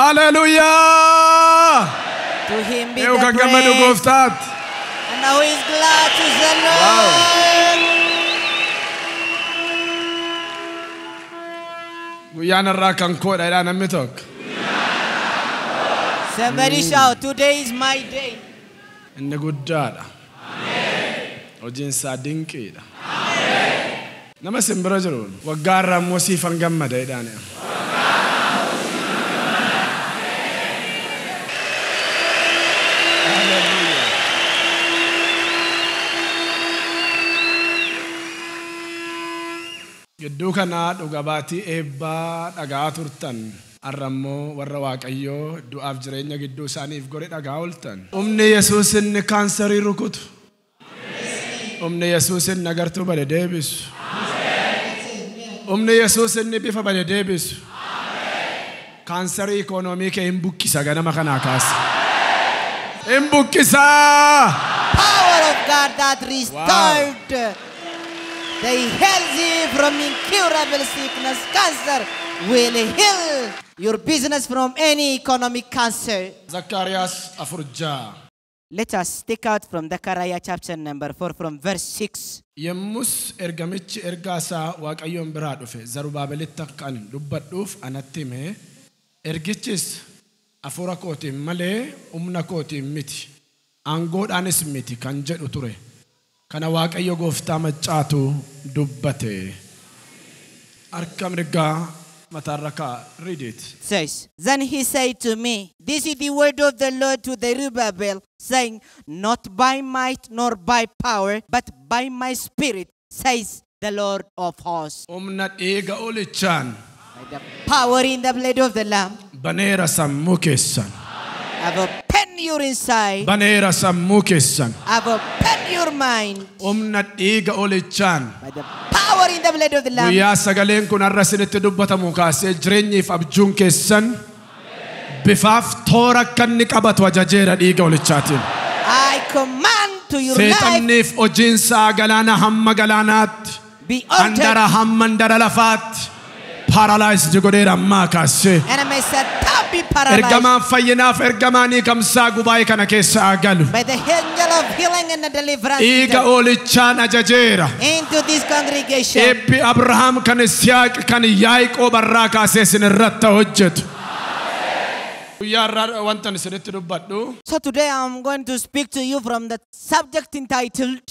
Haleluuyaa! To him be Eewu the kan gammadu praise. gooftaatti. And now he is glad to the Lord. Guyyaan irraa kan koodha jedhaa namni tokko. Somebody shout, today is my day. Inni guddaadha. Hojiin isaa dinqiidha. Nama simbira jiruun waggaa irraa immoo siifan gammada jedhaan. Gidduu kanaa dhuga baatii eebbaa dhagaa turtan. Har'a immoo warra Waaqayyoo du'aaf jireenya gidduu isaaniif godhe dhagaa ooltan. Humni Yesuus inni kaansarii rukutu. Humni Yesuus inni agartuu bade deebisu. Humni Yesuus inni bifa bade deebisu. Kaansarii ikoonoomii kee hin buqqisa ganama kanaa kaasa. Hin buqqisaa! Power of God that restored the healthy from incurable sickness, cancer, will heal your business from any economic cancer. Zakkaariyaas afur ja'a. Let us take out from Zechariah chapter number 4 from verse 6. Yommus ergamichi ergaa isaa Waaqayyoon biraa dhufe Zarubaabelitti akka ani dubbadhuuf anatti hime ergichis hafuura kootiin malee humna kootiin miti aangoodhaanis miti kan jedhu ture kana Waaqayyo gooftaa maccaatu dubbate. Harka mirgaa mataarra kaa read it. Says, Then he said to me, This is the word of the Lord to the Zerubbabel, saying, Not by might nor by power, but by my spirit, says the Lord of hosts. humna dhiiga olichaan By the power in the blood of the Lamb, baneera sammuu keessan I've opened your inside, baneera sammuu keessan I've opened your mind. humna dhiiga olichaan By the power in the blood of the Lamb, Guyyaa sagaleen kun har'a isinitti dubbatamu kaasee jireenyiif abjuun keessan bifaaf toora akka inni qabatu ajajeera dhiiga olichaatiin. I command to your life, Seexanniif hojiinsaa galaana hamma galaanaatti, be handara altered. hamma handara lafaatti, paaralaayisdi godheera ammaa kaasee. Eh? Enemy said, "Thou be paralyzed." Ergamaan fayyinaaf ergamaan hiikamsaa gubaa'ee kana keessa haa galu. By the angel of healing and the deliverance Dhiiga into- olichaan ajajeera. into this congregation. Eebbi Abrahaam kan Isiyaaq kan Yaaqoob irraa kaasee isin irratti hojjetu. Guyyaa irraa wantan isinitti dubbadhu So today I'm going to speak to you from the subject entitled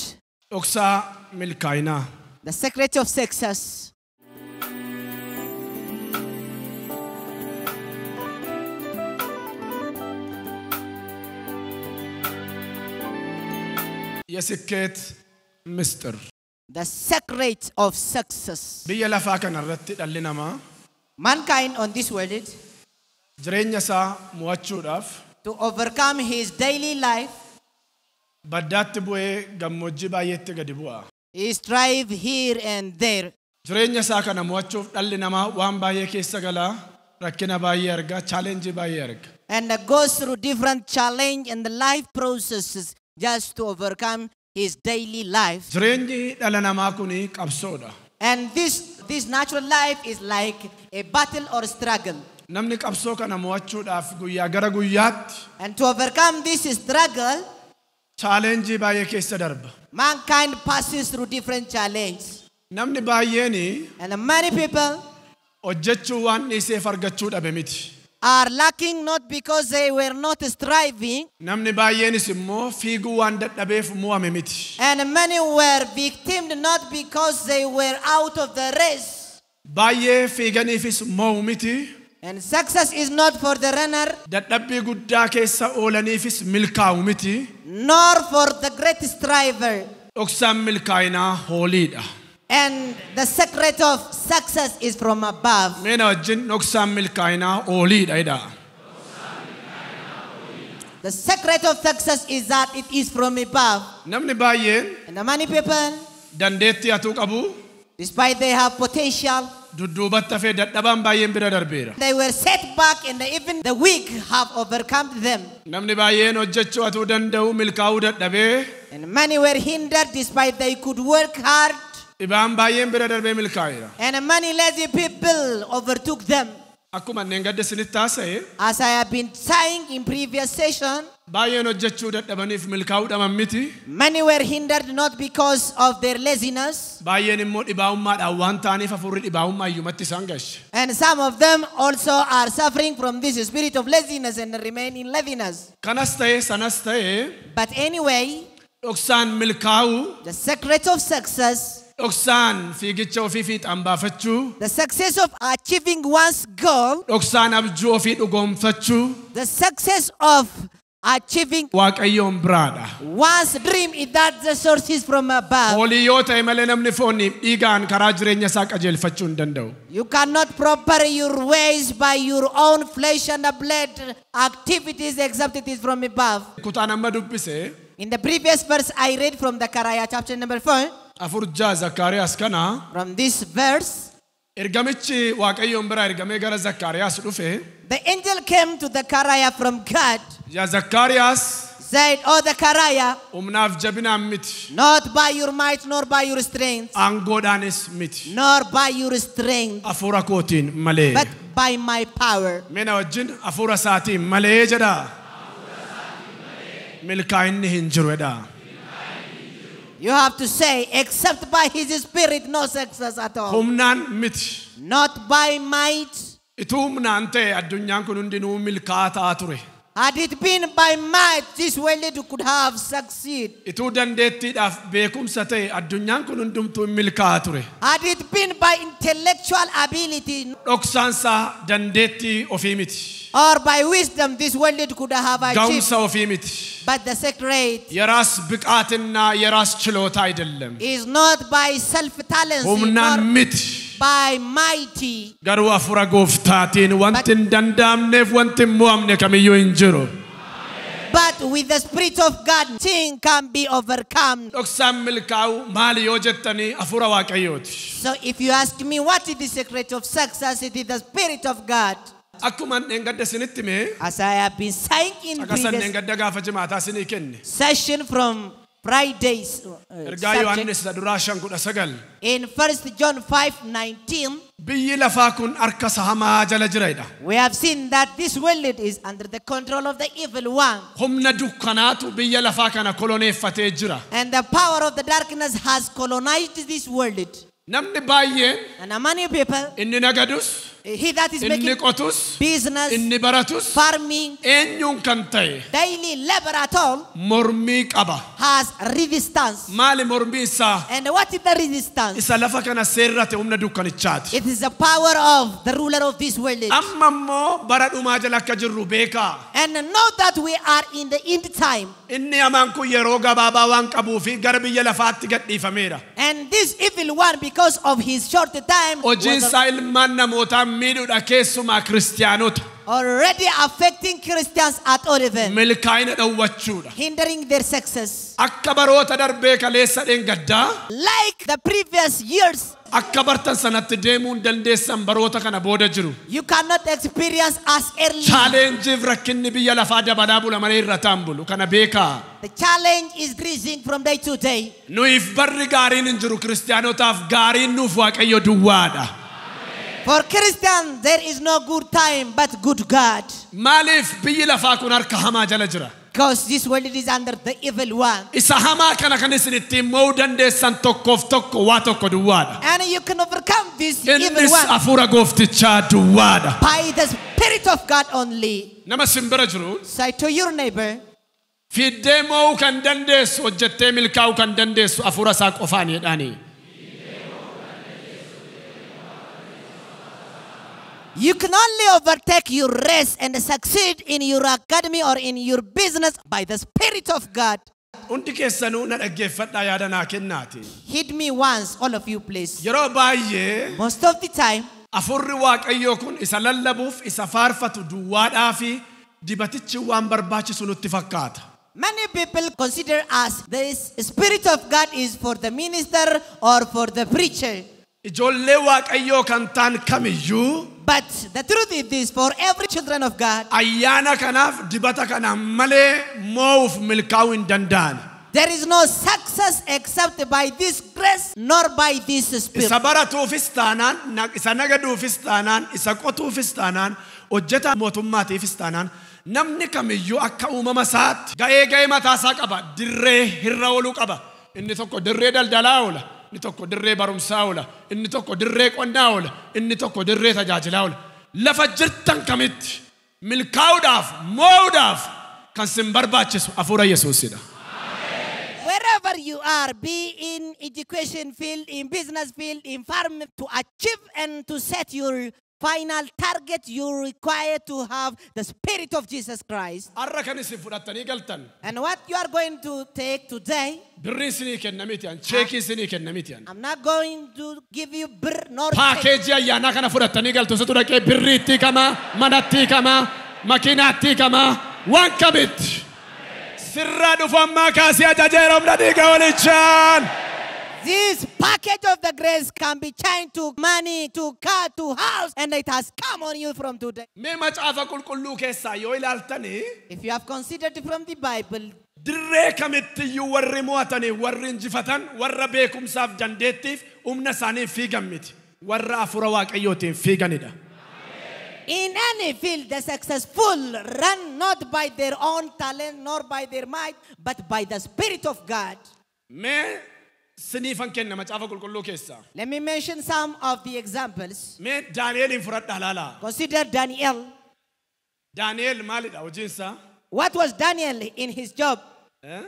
dhoksaa milkaa'inaa. The Secret of Success. የስኬት ምስጢር The secret of success. biyya lafaa kana irratti dhalli namaa Mankind on this world jireenya isaa mo'achuudhaaf to overcome his daily life, baddaatti bu'ee gammoojjii baay'eetti gadi bu'a. he strive here and there. Jireenya isaa kana mo'achuuf dhalli namaa waan baay'ee keessa galaa rakkina baay'ee argaa chaaleenjii baay'ee arga. and goes through different challenge and the life processes Just to overcome his daily life. Jireenyi dhala namaa kun qabsoodha. And this this natural life is like a battle or struggle. Namni qabsoo kana mo'achuudhaaf guyyaa gara guyyaatti And to overcome this struggle, chaaleenjii baay'ee keessa darba. mankind passes through different challenges. Namni baay'een And many people hojjechuu waan dhiiseef argachuu dhabe miti. Are lacking not because they were not striving, Namni baay'eenis immoo fiiguu waan dadhabeef mo'ame miti. and many were victimed not because they were out of the race. Baay'ee fiiganiifis mo'u miti. And success is not for the runner, Dadhabbii guddaa keessa oolaniifis milkaa'u miti. nor for the great striver. Dhoksaan milkaa'inaa hooliidha. And the secret of success is from above. Meena wajjin dhoksaan milkaa'inaa hooliidha jedha. The secret of success is that it is from above. And the many people, dandeettii hatuu qabu despite they have potential, dudduubatti hafee dadhabaan baay'een bira darbeera. they were set back and even the weak have overcome them. Namni baay'een hojjechuu hatuu danda'u milkaa'uu dadhabee And many were hindered despite they could work hard. Dhibaan baay'een bira darbee milkaa'eera. And many lazy people overtook them. Akkuma anneen gadda isinitti haasa'e As I have been saying in previous session, baay'een hojjechuu dadhabaniif milkaa'uu dhaban miti. many were hindered not because of their laziness, Baay'een immoo dhibaa'ummaadhaan waan ta'aniif hafuurri dhibaa'ummaa iyyumatti isaan gashe. and some of them also are suffering from this spirit of laziness and remain in laziness. Kanas ta'e sanas ta'e But anyway, dhoksaan milkaa'uu the secret of success, dhoksaan fiigicha ofii fiixaan baafachuu the success of achieving one's goal, dhoksaan abjuu ofii dhugoomfachuu the success of achieving waaqayyoon biraadha. one's dream is that the source is from above. Olii yoo ta'e malee namni fooniif dhiigaan karaa jireenya isaa qajeelfachuu hin danda'u. You cannot prepare your ways by your own flesh and blood activities except it is from above. Kutaan amma dubbise In the previous verse, I read from Zechariah chapter number 4. Afur ja'a Zakkaariyaas kana From this verse, ergamichi waaqayyoon biraa ergamee gara Zakkaariyaas dhufe the angel came to Zechariah from God, yaa Zakkaariyaas said, Oh, Zechariah, humnaaf jabinaan miti not by your might nor by your strength, nor by your strength, hafuura kootiin malee. but by my power. Mina wajjin hafuura isaatiin malee jedha. Milkaa'inni hin jiru jedha. You have to say, except by his spirit, no success at all. Humnaan miti. Not by might. Ituu humnaan ta'e addunyaan kun hundinuu milkaa'aa ta'a ture. Had it been by might, this world could have succeeded. Ituu dandeettiidhaaf beekumsa ta'e addunyaan kun hundumtuu hin milkaa'aa ture. Had it been by intellectual ability Dhoksaansaa dandeettii ofii miti. or by wisdom, this world could have achieved. Ga'umsa ofii miti. But the secret የራስ ብቃትና የራስ ችሎታ አይደለም። is not by self talent, Humnaan miti. By mighty, Garuu hafuura gooftaatiin wanti hin danda'amneef wanti hin mo'amne kamiyyuu hin jiru. but with the spirit of God, thing can be overcome. Dhoksaan milkaa'u maali yoo jettanii hafuura waaqayyooti. So if you ask me what is the secret of success, it is the spirit of God. Akkuma dheengadda isinitti mee As I have been saying in Akkasaan previous dheengadda gaafa jimaataa isinii kenne. session from Friday's uh, Ergaa subject, Yohaannis isa duraa shan kudha sagal. in 1 John 5 19, Biyyi lafaa kun harka isa jala jiradha. we have seen that this world is under the control of the evil one. Humna dukkanaatu biyya lafaa kana koloneeffatee jira. And the power of the darkness has colonized this world. Namni baay'een And many people, inni nagadus, he that is inni making qotus, business, inni baratus farming, eenyuun kan ta'e daily labor at all, mormii qaba. has resistance. Maali mormii isaa? And what is the resistance? Isa lafa kana seerrate humna dukkanichaati. It is the power of the ruler of this world. Amma immoo bara dhumaa jala akka jirru beekaa. And know that we are in the end time. Inni hamaan kun yeroo gabaabaa waan qabuu fi gara biyya lafaatti gadhiifameera. And this evil one, because of his short time, Hojiin isaa ilmaan namootaa miidhuudha keessumaa kiristiyaanota. already affecting Christians at all events, hindering their success. Akka baroota darbee kaleessa dheengaddaa Like the previous years, akka bartan sanatti deemuu hin dandeessan baroota kana booda jiru. you cannot experience as early. Chaaleenjiif rakkinni biyya lafaa dabalaa bula malee irra taan bulu. Kana beekaa. The challenge is increasing from day to day. Nuyiif barri gaariin hin jiru kiristiyaanotaaf gaariin nuuf waaqayyo duwwaadha. For Christians, there is no good time but good God. Maaliif biyyi lafaa kun harka hamaa jala jira? Because this world is under the evil one. Isa hamaa kana kan isin ittiin mo'uu dandeessan tokkoof tokko waa tokko duwwaadha. And you can overcome this evil Innis one hafuura gooftichaa duwwaadha. by the Spirit of God only. Nama simbira jiru Say to your neighbor, fiiddee mo'uu kan dandeessu hojjettee milkaa'uu kan dandeessu hafuura isaa qofaan you can only overtake your race and succeed in your academy or in your business by the Spirit of God. Hundi keessanuu na dhaggeeffadhaa yaada naa kennaati. Hit me once, all of you, please. Yeroo baay'ee Most of the time, Afurri waaqayyoo kun isa lallabuuf isa faarfatu duwwaadhaa fi dibatichi waan barbaachisu nutti fakkaata. many people consider as the Spirit of God is for the minister or for the preacher. Ijoollee waaqayyoo kan ta'an kamiyyuu But the truth is this for every children of God, dibata kanaan malee moo'uuf milkaa'uu hin danda'an. There is no success except by this grace nor by this spirit. isa baratuufis taanaan isa nagaduufis taanaan isa qotuufis taanaan hojjeta mootummaatiifis taanaan namni kamiyyuu akka uumama isaatti ga'ee ga'ee mataasaa qaba dirree hirra ooluu qaba inni tokko dirree daldalaa oola inni tokko dirree barumsaa oola inni tokko dirree qonnaa oola inni tokko dirree tajaajilaa oola lafa jirtan kamitti milkaa'uudhaaf moo'uudhaaf kan sin barbaachisu hafuura yesuusidha. Wherever you are, be in education field, in business field, in farm, to achieve and to set your final target, you require to have the spirit of Jesus Christ. Har'a kan isin fudhattanii galtan And what you are going to take today, birriin isinii kennamiti an cheekii isinii kennamiti an I'm not going to give you birr nor cake. paakeejii ayyaanaa kana fudhattanii galtu situ dhaqee birriitti kamaa manatti kamaa makiinaatti kamaa waan kamitti sirraa dhufu ammaa kaasii ajajeera humna dhiiga walichaan This package of the grace can be changed to money, to car, to house, and it has come on you from today. mee macaafa qulqulluu keessaa yoo ilaaltanii If you have considered it from the Bible, dirree warri mo'atanii warri injifatan warra beekumsaaf dandeettiif humna isaaniif fiigan miti warra afura waaqayyootiin fiiganidha. In any field, the successful run not by their own talent nor by their might, but by the Spirit of God. Mee siniifan kenna macaafa qulqulluu keessaa. Let me mention some of the examples. Mee Daani'eliin fudhadhaa laalaa. Consider Daniel. Maalidha hojiinsaa? What was Daniel in his job? Eh?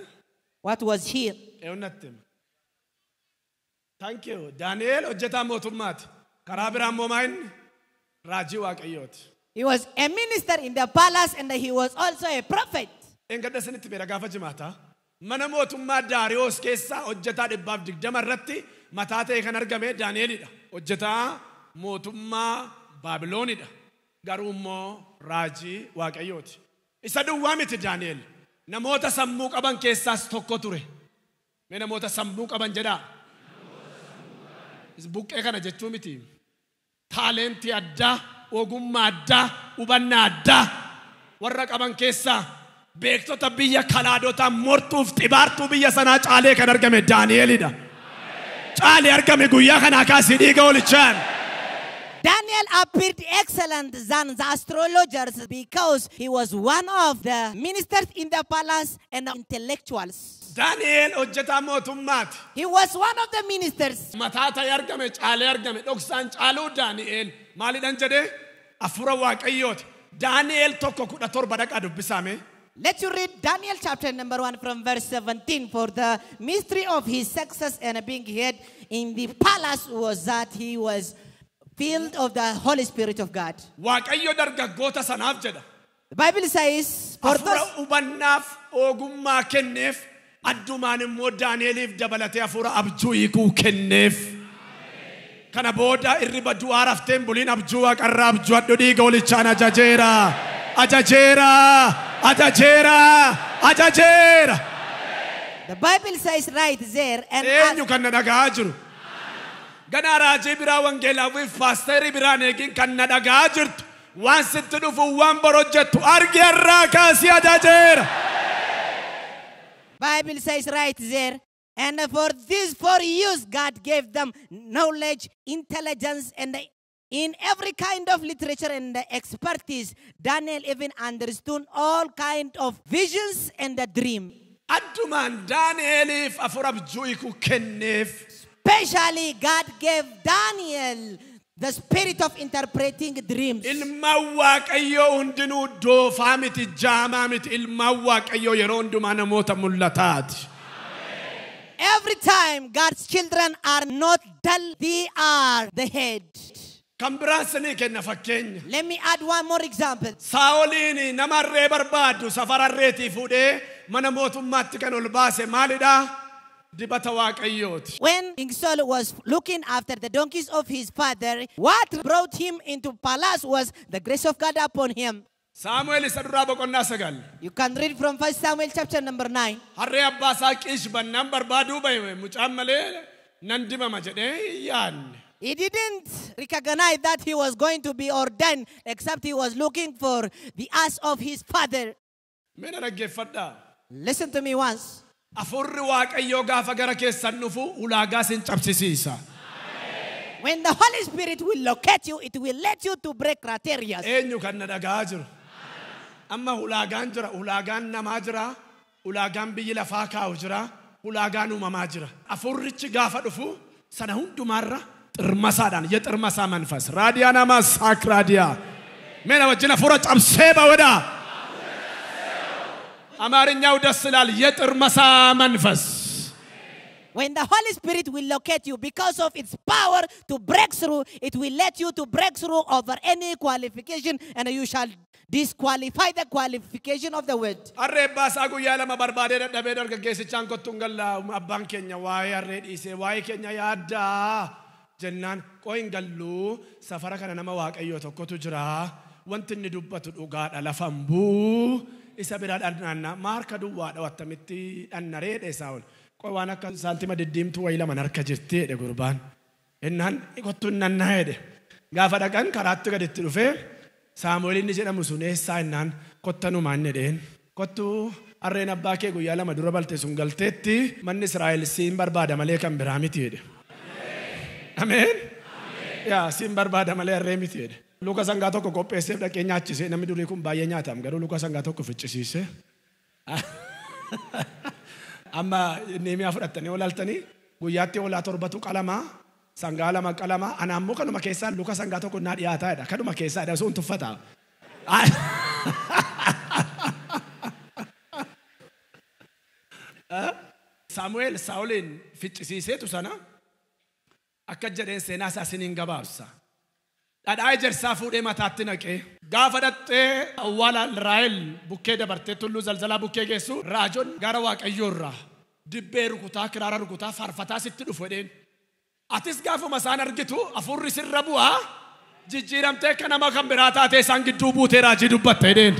What was he? Hima. Thank you. Daani'el hojjetaa mootummaati. Karaa biraan moomaa inni raajii waaqayyooti. He was a minister in the palace and he was also a prophet. Engadda isinitti beera gaafa jimaataa. Mana mootummaa Daariyoos keessaa hojjetaa dhibbaaf digdama irratti mataa ta'e kan argame Daani'elidha. Hojjetaa mootummaa Baabiloonidha. Garuu immoo raajii waaqayyooti. Isa duwwaa miti Daani'el. Namoota sammuu qaban keessaas tokko ture. Mee namoota sammuu qaban jedhaa. Buqqee kana jechuu miti. Taalentii addaa, ogummaa addaa, hubannaa addaa warra qaban keessaa beektota biyya kalaadotaa mortuuf xibaartuu biyya sanaa caalee kan argame Daani'elidha. Caalee argame guyyaa kanaa kaasii dhiiga olichaan. Daniel appeared excellent than the astrologers because he was one of the ministers in the palace and intellectuals. Daani'el hojjetaa mootummaati. He was one of the ministers. Mataa ta'e argame caalee argame dhoksaan caaluu Daani'el maalidhan jedhee afura waaqayyooti. Daani'el tokko kudha torba dhaqaa dubbisaame. Let you read Daniel chapter number 1 from verse 17. For the mystery of his success and being head in the palace was that he was filled of the Holy Spirit of God. Waaqayyo dargaggoota sanaaf jedha. The Bible says, for those, addumaan immoo Daani'eliif dabalatee afura abjuu hiikuu kenneef. Kana booda irriba du'aa rafteen buliin abjuu waaqarraa abjuu hadhu dhiiga olichaan ajajeera. Ajajeera. Ajajeera. Ajajeera. the Bible says right there, and Eenyu kan na dhaga'aa jiru? Ganaa raajii biraa wangeelaafiif paasterii biraan eegin kan na dhaga'aa jirtu. Waan sitti dhufu waan bor hojjettu argi irraa kaasii ajajeera. Bible says right there, and for these four years God gave them knowledge, intelligence, and in every kind of literature and expertise. Daniel even understood all kind of visions and the dream. Addumaan Daani'eliif afura abjuu hiikuu kenneef. Especially God gave Daniel the spirit of interpreting dreams. Ilmaan waaqayyoo hundinuu doofaa miti jaamaa miti ilmaan waaqayyoo yeroo hundumaa namoota mul'ataati. Every time God's children are not dull, they are the head. Kan biraan sinii kenna fakkeenya. Let me add one more example. Saa'oliin nama harree barbaadu safara harreetii fuudhee mana mootummaatti kan ol baase maalidha? Dibata waaqayyooti. When King Saul was looking after the donkeys of his father, what brought him into palace was the grace of God upon him. Saamu'eel isa duraa boqonnaa sagal. You can read from 1 Samuel chapter number 9. Harree abbaa isaa qiish bannaan barbaaduu bahe mucaan malee nan dibama jedhee yaadne. He didn't recognize that he was going to be ordained, except he was looking for the ass of his father. Mee na dhaggeeffadhaa. Listen to me once. Afurri waaqayyoo gaafa gara keessan dhufu ulaagaa sin cabsisiisa. When the Holy Spirit will locate you, it will let you to break criteria. Eenyu kan na dhagaa jiru? Amma ulaagaan jira, ulaagaan namaa jira, ulaagaan biyyi lafaa kaa'u jira, ulaagaan uumamaa jira. Afurrichi gaafa dhufu sana hundumaarra xirmasaadhaan የጥርመሳ መንፈስ ራዲያና ማሳክ ራዲያ ሜና ወጅና ፉረ ጨብሴ በወዳ አማርኛው ደስ ይላል። የጥርመሳ መንፈስ When the Holy Spirit will locate you because of its power to break through, it will let you to break through over any qualification and you shall disqualify the qualification of the word. harree baasaa guyyaa lama barbaadee dadhabee dargaggeessichaan kottuun gallaa abbaan keenya waa'ee harree dhiisee waa'ee keenya yaaddaa jennaan qoo hin galluu safara kana nama waaqayyoo tokkotu jira. Wanti inni dubbatu dhugaadha lafan buu. Isa biraa dhannaannaa maarka duwwaadha wattamitti dhannaree dheesaa'un qoo waan akka saantima diddiimtuu wayii laman harka jirti jedhe gurbaan. Innaan kottuun nannaa jedhe gaafa dhaqan karaatti gaditti dhufee saamu'eel inni jedhamu sun eessaa innaan kottanumaan jedheen kottuu harreen abbaa kee guyyaa lama dura balte sun galteetti manni Israa'el siin barbaada malee kan biraa miti jedhe. Ameen. Yaa siin barbaada malee harree miti jedhe. Luka sangaa tokko qopheesseef dhaqee nyaachisee namni durii kun baay'ee nyaatam garuu luka sangaa tokko ficcisiisee. Amma neemiyaa fudhattanii olaaltanii guyyaatti olaa torbatu qalamaa sangaa lama qalamaa ana ammoo kanuma keessaa luka sangaa tokko naa dhiyaataa jedha kanuma keessaa dha sun tuffataa. Saamu'eel Saa'oliin ficcisiiseetu sana akka jedheen seenaa isaa isiniin gabaabsa. Dhadhaa ejersaa fuudhee mataatti naqee gaafa dhattee awwaala Raahel bukkee dabartee tulluu zalzalaa bukkee geessu raajoon gara waaqayyoorraa dibbee rukutaa kiraara rukutaa faarfataa sitti dhufu jedheen. Atis gaafuma isaan argitu afurri sirra bu'aa jijjiiramtee akka nama kan biraa taatee isaan gidduu buutee raajii dubbatte jedheen.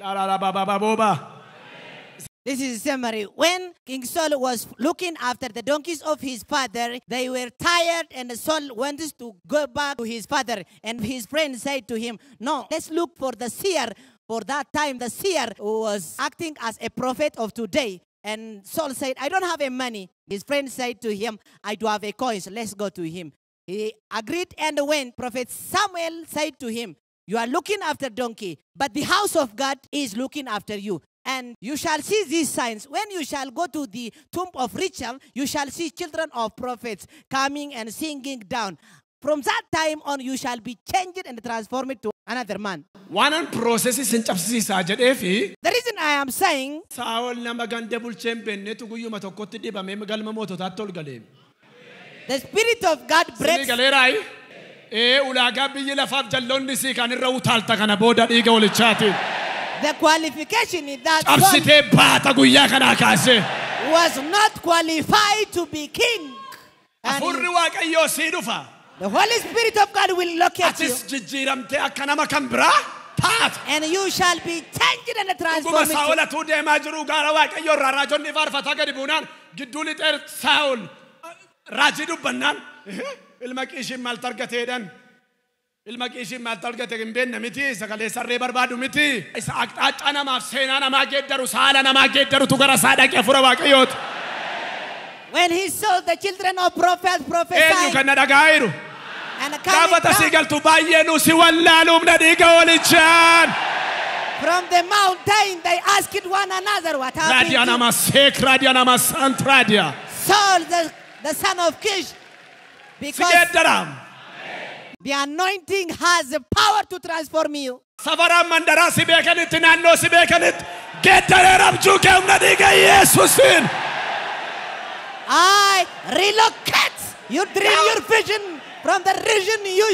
Laalaalaa baabaa boobaa. This is summary. When King Saul was looking after the donkeys of his father, they were tired, and Saul wanted to go back to his father. And his friend said to him, No, let's look for the seer. For that time, the seer was acting as a prophet of today. And Saul said, I don't have a money. His friend said to him, I do have a coin, so let's go to him. He agreed and went. Prophet Samuel said to him, You are looking after donkey, but the house of God is looking after you. And you shall see these signs. When you shall go to the tomb of Rachel, you shall see children of prophets coming and singing down. From that time on, you shall be changed and transformed to another man. Waanan piroosesii sin cabsiisaa jedhee fi The reason I am saying Saa'ol nama ganda bulchee hin beeknetu guyyuma tokkotti dhibamee galma moototaatti ol galee. the Spirit of God breaks. galeeraayi? Ee ulaagaa biyyi lafaaf jalloonni sii kan irra utaalta kana booda dhiiga walichaatiin. The qualification is that Cabsitee baata guyyaa kanaa kaasee. was not qualified to be king. And Afurri waaqayyoo sii dhufa. the Holy Spirit of God will locate you. Atis jijjiiramtee akka nama kan biraa taata. And you shall be changed and Dhuguma transformed. to- Saa'ol atuu deemaa jiru gaara waaqayyoo irraa raajonni faarfataa gadi buunaan gidduu lixee Saa'ol raajii dubbannaan ilma qiishiin maal targateedhan. Ilma qiishiin maal targate hin beekne miti sagalee sarree barbaadu miti. Isa namaaf seenaa namaa geeddaru saala namaa geeddarutu gara isaa dhaqee fura waaqayyooti. When he saw the children of prophets Eenyu prophesying kan na dhagaa'iru. and Gaafa coming tasii down galtu baay'ee nu si wallaaluuf na dhiiga walichaan. from the mountain, they asked one another what happened. nama seek raadiyaa nama sant. Saul, the, the son of Kish, Si because geeddaraam. The anointing has the power to transform you. Safaraan mandaraa si beekanitti naannoo si beekanitti geeddaree rabjuu kee humna dhiiga Yesuusiin. I relocate your dream, your vision from the region you,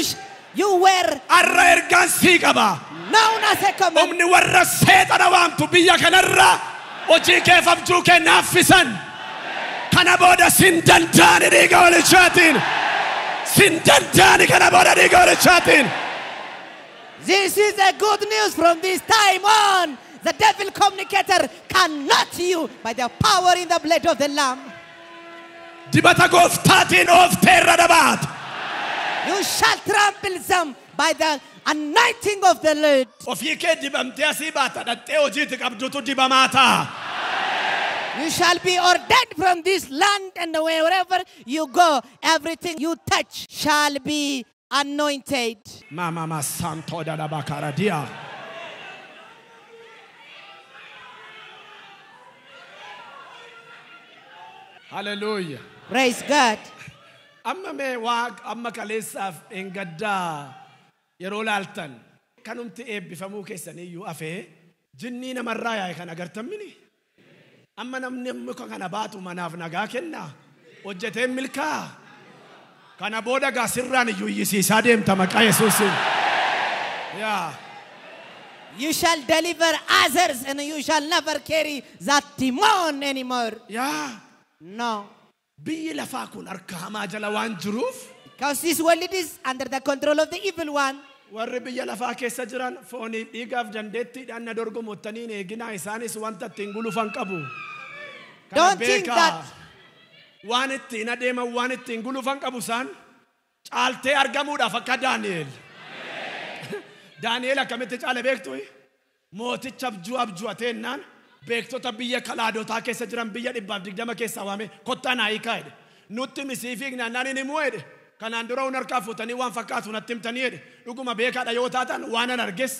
you were Har'a ergaan sii qaba. known as a command. Humni warra seexana waamtu biyya kanarra hojii kee abjuu kee naaffisan. Kana booda sin danda'ani dhiiga walichaatiin. Sin This is the good news from this time on. The devil communicator cannot you by the power in the blood of the Lamb. Dibata gooftaatiin ooftee irra dhabaata. You shall trample them by the anointing of the Lord. Ofii kee dibamtee asii baata dhattee You shall be ordained from this land, and wherever you go, everything you touch shall be anointed. Mama santo da bakaradia. Hallelujah. Praise God. Amma mee waaq amma kaleessaaf hin gaddaa yeroo laaltan kanumti eebbifamuu keessaniyyuu afee jinnii namarraa yaa'e kan agartammini. Amma namni muka kana baatu manaaf nagaa kennaa hojjeteen milkaa kana booda gaa sirraan iyyuu iyyisiisaa deemta maqaa Yesuusiin. Yaa You shall deliver others, and you shall never carry that demon anymore. yaa No. biyyi lafaa kun harka hamaa jala waan jiruuf Because this world is under the control of the evil one. Warri biyya lafaa keessa jiran fooniif dhiigaaf dandeettiidhaan na dorgomottaniin eeginaa isaanis wanta ittiin gulufan qabu. Waan ittiin adeeman waan ittiin gulufan qabu isaan caaltee argamuudhaaf akka Daani'eel. Daani'eel akkamitti caale beektu mooticha abjuu abju'ateennaan beektota biyya kalaadotaa keessa jiran biyya dhibbaaf digdama keessaa waame kottaa naa hiikaa jedhe nutti misii fiignaan inni immoo jedhe kanaan dura hun harkaa fuutanii waan fakkaatu natti himtanii jedhe dhuguma beekaadha yoo taatan waan an arges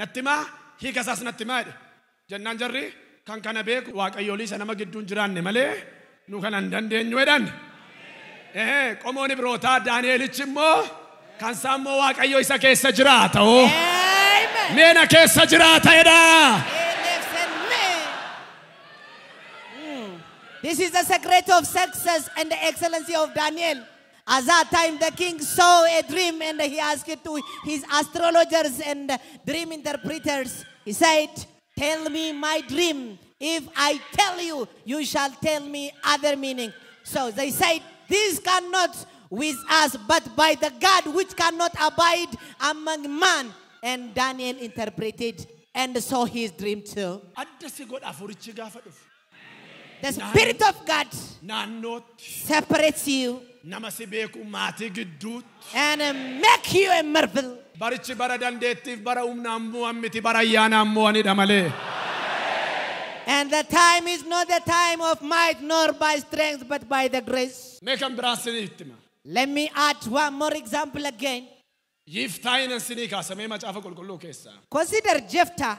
natti maa hiika isaas natti maa jedhe jennaan jarri kan kana beeku waaqayyoolii isa nama gidduun jiraanne malee nu kana hin dandeenyu jedhan qomoon birootaa Daani'elichi immoo kan isaa immoo waaqayyo isa keessa jiraata oo Amen. meena keessa jiraata jedhaa. He lives in me. Mm. This is the secret of success and the excellency of Daniel. At that time, the king saw a dream and he asked to his astrologers and dream interpreters. He said, Tell me my dream. If I tell you, you shall tell me other meaning. So they said, This cannot with us, but by the God which cannot abide among man. And Daniel interpreted and saw his dream too. Adda si godha afurichi gaafa dhufu. The Spirit of God separates you nama si beeku maatii gidduutti. and make you a marvel. Barichi bara dandeettiif bara humnaan mo'an miti bara ayyaanaan mo'anidha malee. And the time is not the time of might nor by strength, but by the grace. Mee biraa isinitti hima. Let me add one more example again. Yiftaayin isinii kaasamee macaafa qulqulluu keessaa. Consider Jephthah.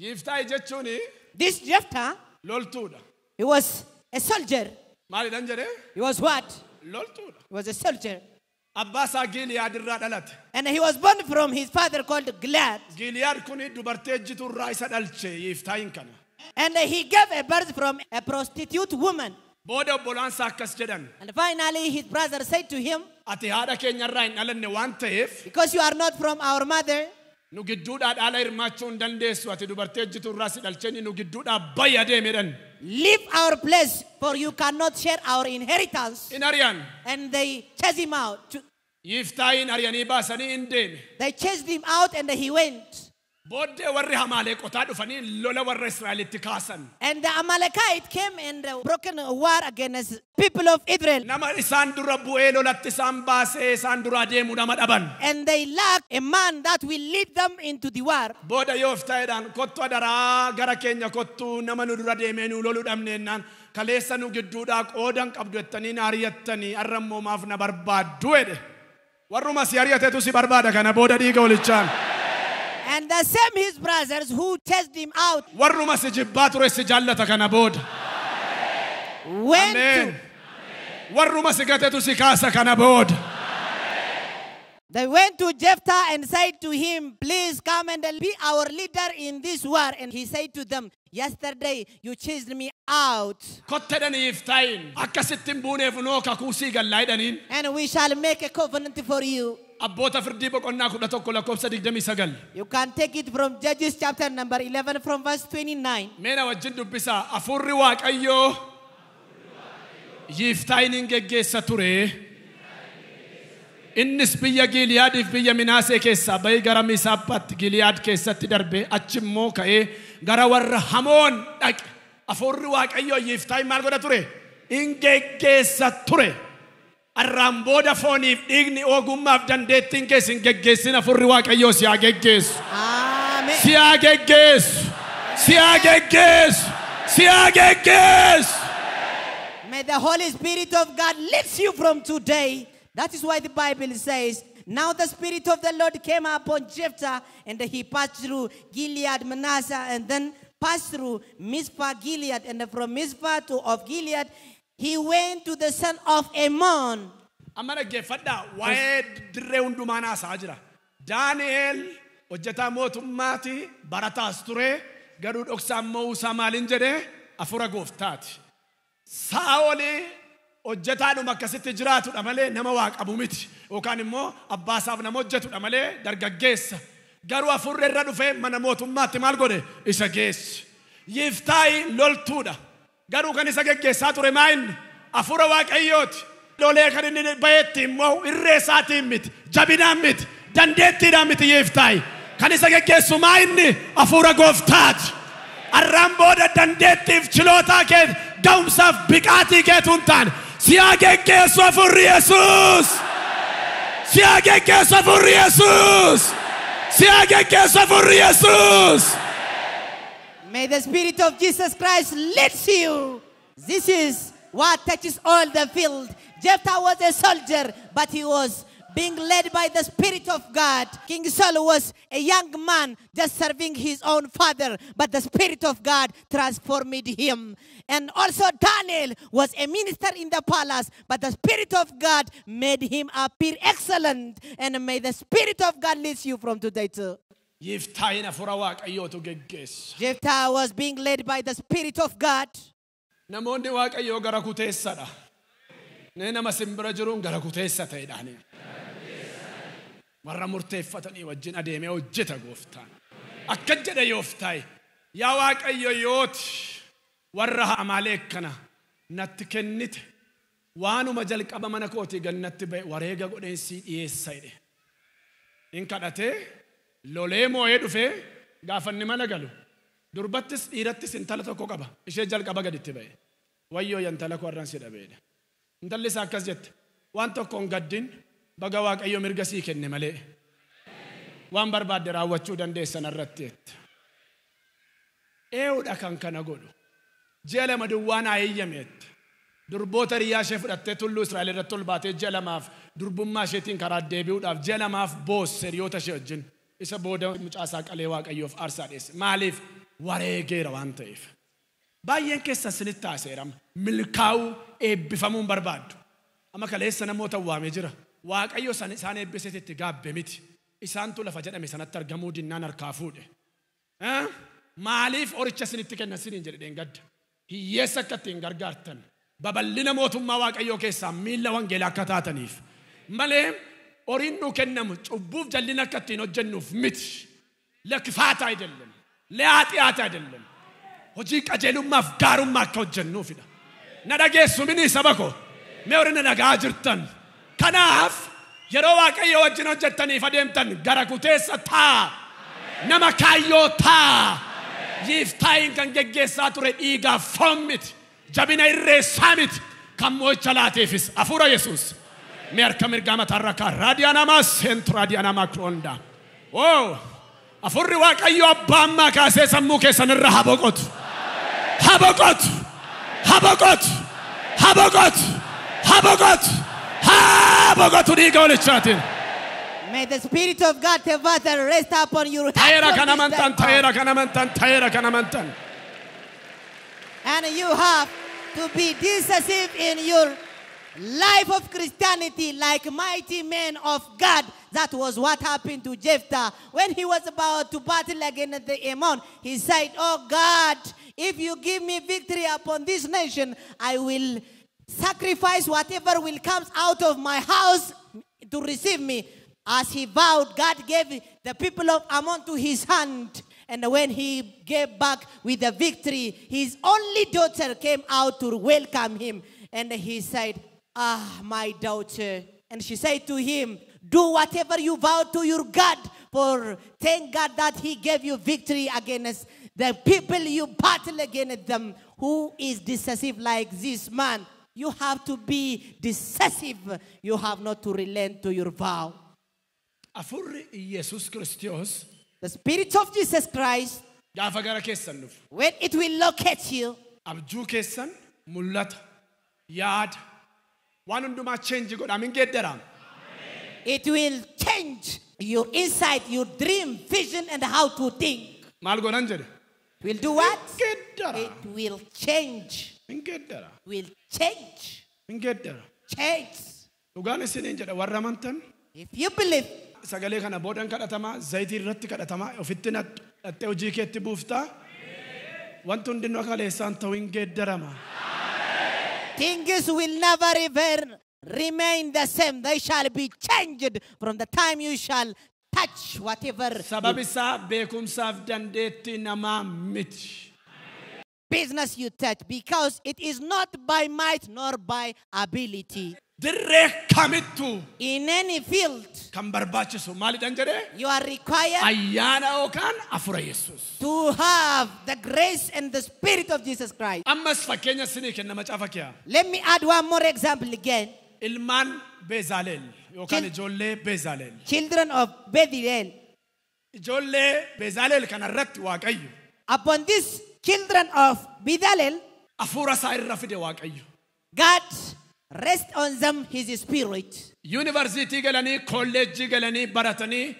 Yiftaayi This Jephthah, loltuudha. he was a soldier. Maalidhan jedhee? He was what? Loltuudha. He was a soldier. Abbaa isaa irraa dhalate. And he was born from his father called Glad. Giiliyaad kun dubartii ejjituu irraa isa dhalche yiftaayin kana. And he gave a birth from a prostitute woman. Booda obbolaansa akkas jedhan. And finally, his brother said to him, Ati haadha keenya irraa hin dhalanne waan ta'eef Because you are not from our mother, nu gidduudhaa dhaala hirmaachuu hin dandeessu. Ati dubartii ejjituu irraa si dhalcheni nu gidduudhaa bayya deemedhan. Leave our place, for you cannot share our inheritance. In ari'an And they chased him out. To- yiftaayin ari'anii baasanii hin deeme. They chased him out and he went. Booddee warri hamaaleeqotaa dhufanii lola warra Israa'elitti kaasan. And the Amalekite came and uh, broken war against people of Israel. Nama isaan dura bu'ee lolatti isaan baasee isaan duraa deemu nama dhaban. And they lacked a man that will lead them into the war. Booda yooftaa'edhaan kottu adaraa gara keenya kottu nama nu dura deemee nu loluu dhabneennaan kaleessa nu gidduudhaa qoodan qabdu jettanii na ariyattanii har'a immoo maaf na barbaaddu jedhe. Warruma si ariyatetu si barbaada kana booda dhiiga olichaan. And the same his brothers who chased him out Warruma si ture si jaallata kana booda. went to, Warruma si gatetu si kaasa kana booda. they went to Jephthah and said to him, Please come and be our leader in this war. And he said to them, Yesterday you chased me out, Kottedhaniif taa'in akkasittiin buuneef noo kakuu sii gallaa jedhaniin. and we shall make a covenant for you. Abboota firdii boqonnaa kudha tokko lakkoofsa digdamii sagal. You can take it from Judges chapter number 11 from verse 29. Meena wajjin dubbisaa afurri waaqayyoo yiftaayin geggeessa ture. Innis biyya Giiliyaadiif biyya Minaasee keessaa bahee gara Misaaphaatti Giiliyaad keessatti darbe achi immoo ka'ee gara warra hamoon dhaqe. Waaqayyoo maal godha ture? In geggeessa ture. Arraan booda fooniif dhiigni ogummaaf dandeettiin keessa hin geggeessin afurri waaqayyoo si haa geggeessu. Amen. Si haa geggeessu. Si haa geggeessu. si haa geggeessu. May the Holy Spirit of God lift you from today. That is why the Bible says, Now the Spirit of the Lord came upon Jephthah, and he passed through Gilead, Manasseh, and then passed through Mizpah, Gilead, and from Mizpah to of Gilead, he went to the son of Ammon. Amma dhaggeeffadhaa waa'ee dirree hundumaa naasaa jira. Daani'eel hojjetaa mootummaati barataas ture garuu dhoksaan mo'uusaa maaliin jedhee afura gooftaati. Saa'oli hojjetaadhuma akkasitti jiraatudha malee nama waa qabu miti yookaan immoo abbaasaaf nama hojjetudha malee dargaggeessa. Garuu afurri irra dhufee mana mootummaatti maal godhe isa geesse. Yiftaayi loltuudha. Garuu kan isa geggeessaa ture maa inni afura waaqayyooti. Lolee kan inni bayeetti immoo irree isaatiin miti jabinaan miti dandeettiidhaan miti yiftaayi. Kan isa geggeessu maa inni afura gooftaati. Arraan booda dandeettiif chilootaa kee ga'umsaaf biqaatii keetu hin taane si haa geggeessu afurri Yesuus. Si haa geggeessu afurri Yesuus. Si haa geggeessu afurri Yesuus. May the Spirit of Jesus Christ lead you. This is what touches all the field. Jephthah was a soldier, but he was being led by the Spirit of God. King Saul was a young man just serving his own father, but the Spirit of God transformed him. And also Daniel was a minister in the palace, but the Spirit of God made him appear excellent. And may the Spirit of God lead you from today too. Jephthah was being led by the Spirit of God. Namoonni waaqayyoo gara kuteessadha. Nee nama simbira jiruun gara kuteessa ta'edhaani. Warra murteeffatanii wajjin adeemee hojjeta gooftaan. Akka jedhe yooftaay. Yaa waaqayyo yooti warra Amaaleek kana natti kennite waanuma jalqaba mana kootii gannatti ba'e wareega godheensii dhiyeessa jedhe. In kadhatee lolee moo'ee dhufee gaafanni mana galu. Durbattis dhiirattis intala tokko qaba. Ishee jalqaba gaditti ba'e. Wayyoo yantala koo arran si dhabeedha. Intalli isaa akkas jette. Waan tokko hin gaddin baga waaqayyo mirga sii kenne malee. Waan barbaadde raawwachuu dandeessan irratti jette. Eewudha kan kana godhu. Ji'a lama duwwaan haa eeyyameette. Durboota riyyaa ishee fudhattee tulluu Israa'el irratti ol baatee ji'a lamaaf durbummaa isheetiin karaa deebi'uudhaaf ji'a lamaaf boosse hiriyoota ishee wajjin. Isa booda mucaasaa qalee waaqayyoof aarsaa dhiyeesse. Maaliif? Wareegeera waan ta'eef. Baay'een keessan sinitti haaseerama. Milkaa'uu eebbifamuun barbaaddu. Amma kaleessa namoota waamee jira. Waaqayyo isaan eebbisetti gaabbe miti. Isaantu lafa jedhame sanatti argamuu dinnaan harkaa fuudhe. Maaliif horicha sinitti kennan siniin jedheen gadda. Hiyyeessa akka ittiin gargaartan. Babal'ina mootummaa waaqayyoo keessaa miilla wangeelaa akka taataniif. Malee cubbuuf jallina akka ittiin hojjennuuf miti. Lakkifaata ayidellem. Le'aaxiyaata ayidellem. Hojii qajeelummaaf gaarummaa akka hojjennuufidha. Na dhageessu minii saba koo. Mee horii na dhagaa jirtan. Kanaaf yeroo waaqayyo wajjin hojjettaniif adeemtan gara kuteessa taa. Nama kaayyoo taa. Yiftaayin kan geggeessaa ture dhiigaaf foon miti. Jabina irreessaa miti. Kan moo'icha laateefis hafuura Yesuus. Mee harka mirgaa mataarra kaa raadiyaanamaa seentu raadiyaanamaa kiroondaa. Oo! Oh, afurri waaqayyo abbaa ammaa kaasee sammuu keessan irra haa boqotu. Haa boqotu. Haa boqotu. Haa boqotu. Haa boqotu. Dhiiga walichaatiin. May the Spirit of God the Father rest upon your heart Ta'eera from kan this amantan, day ta'eera on. kan amantan, ta'eera kan amantan. And you have to be decisive in your life of Christianity like mighty men of God. That was what happened to Jephthah. When he was about to battle against the Ammon, he said, Oh God, if you give me victory upon this nation, I will sacrifice whatever will come out of my house to receive me. As he vowed, God gave the people of Ammon to his hand. And when he gave back with the victory, his only daughter came out to welcome him. And he said, Ah, my daughter. And she said to him, Do whatever you vow to your God, for thank God that he gave you victory against the people you battle against them. Who is decisive like this man? You have to be decisive. You have not to relent to your vow. Afurri Yesuus Kiristoos The Spirit of Jesus Christ, gaafa gara keessan dhufu. when it will locate you, abjuu keessan mul'ata yaada waan hundumaa cheenji godhamin geeddaraam It will change your insight, your dream, vision, and how to think. maal godhan It will do what? It will change. hin geeddara Will change. hin geeddara Change. dhugaan isiniin jedha warra amantan If you believe, sagalee kana boodan kadhatamaa zayitii irratti kadhatamaa ofitti nadhu dhattee hojii keetti buuftaa wanti hundinuu akka kaleessaan ta'u hin geeddarama things will never ever remain the same. They shall be changed from the time you shall touch whatever sabab isaa beekumsaaf dandeettii miti business you touch because it is not by might nor by ability. In any field, kan barbaachisu maalidhan jedhee you are required ayyaana yookaan afura yesus to have the grace and the spirit of Jesus Christ. ammas fakkeenya sinii kenna macaafa kee Let me add one more example again. ilmaan beezaaleel yookaan ijoollee beezaaleel Children of Bethlehem. ijoollee beezaaleel kanarratti waaqayyo Upon these children of Bethlehem, afuura isaa irra fide waaqayyo God rest on them his spirit. yuunivarsiitii galanii kolleejjii galanii baratanii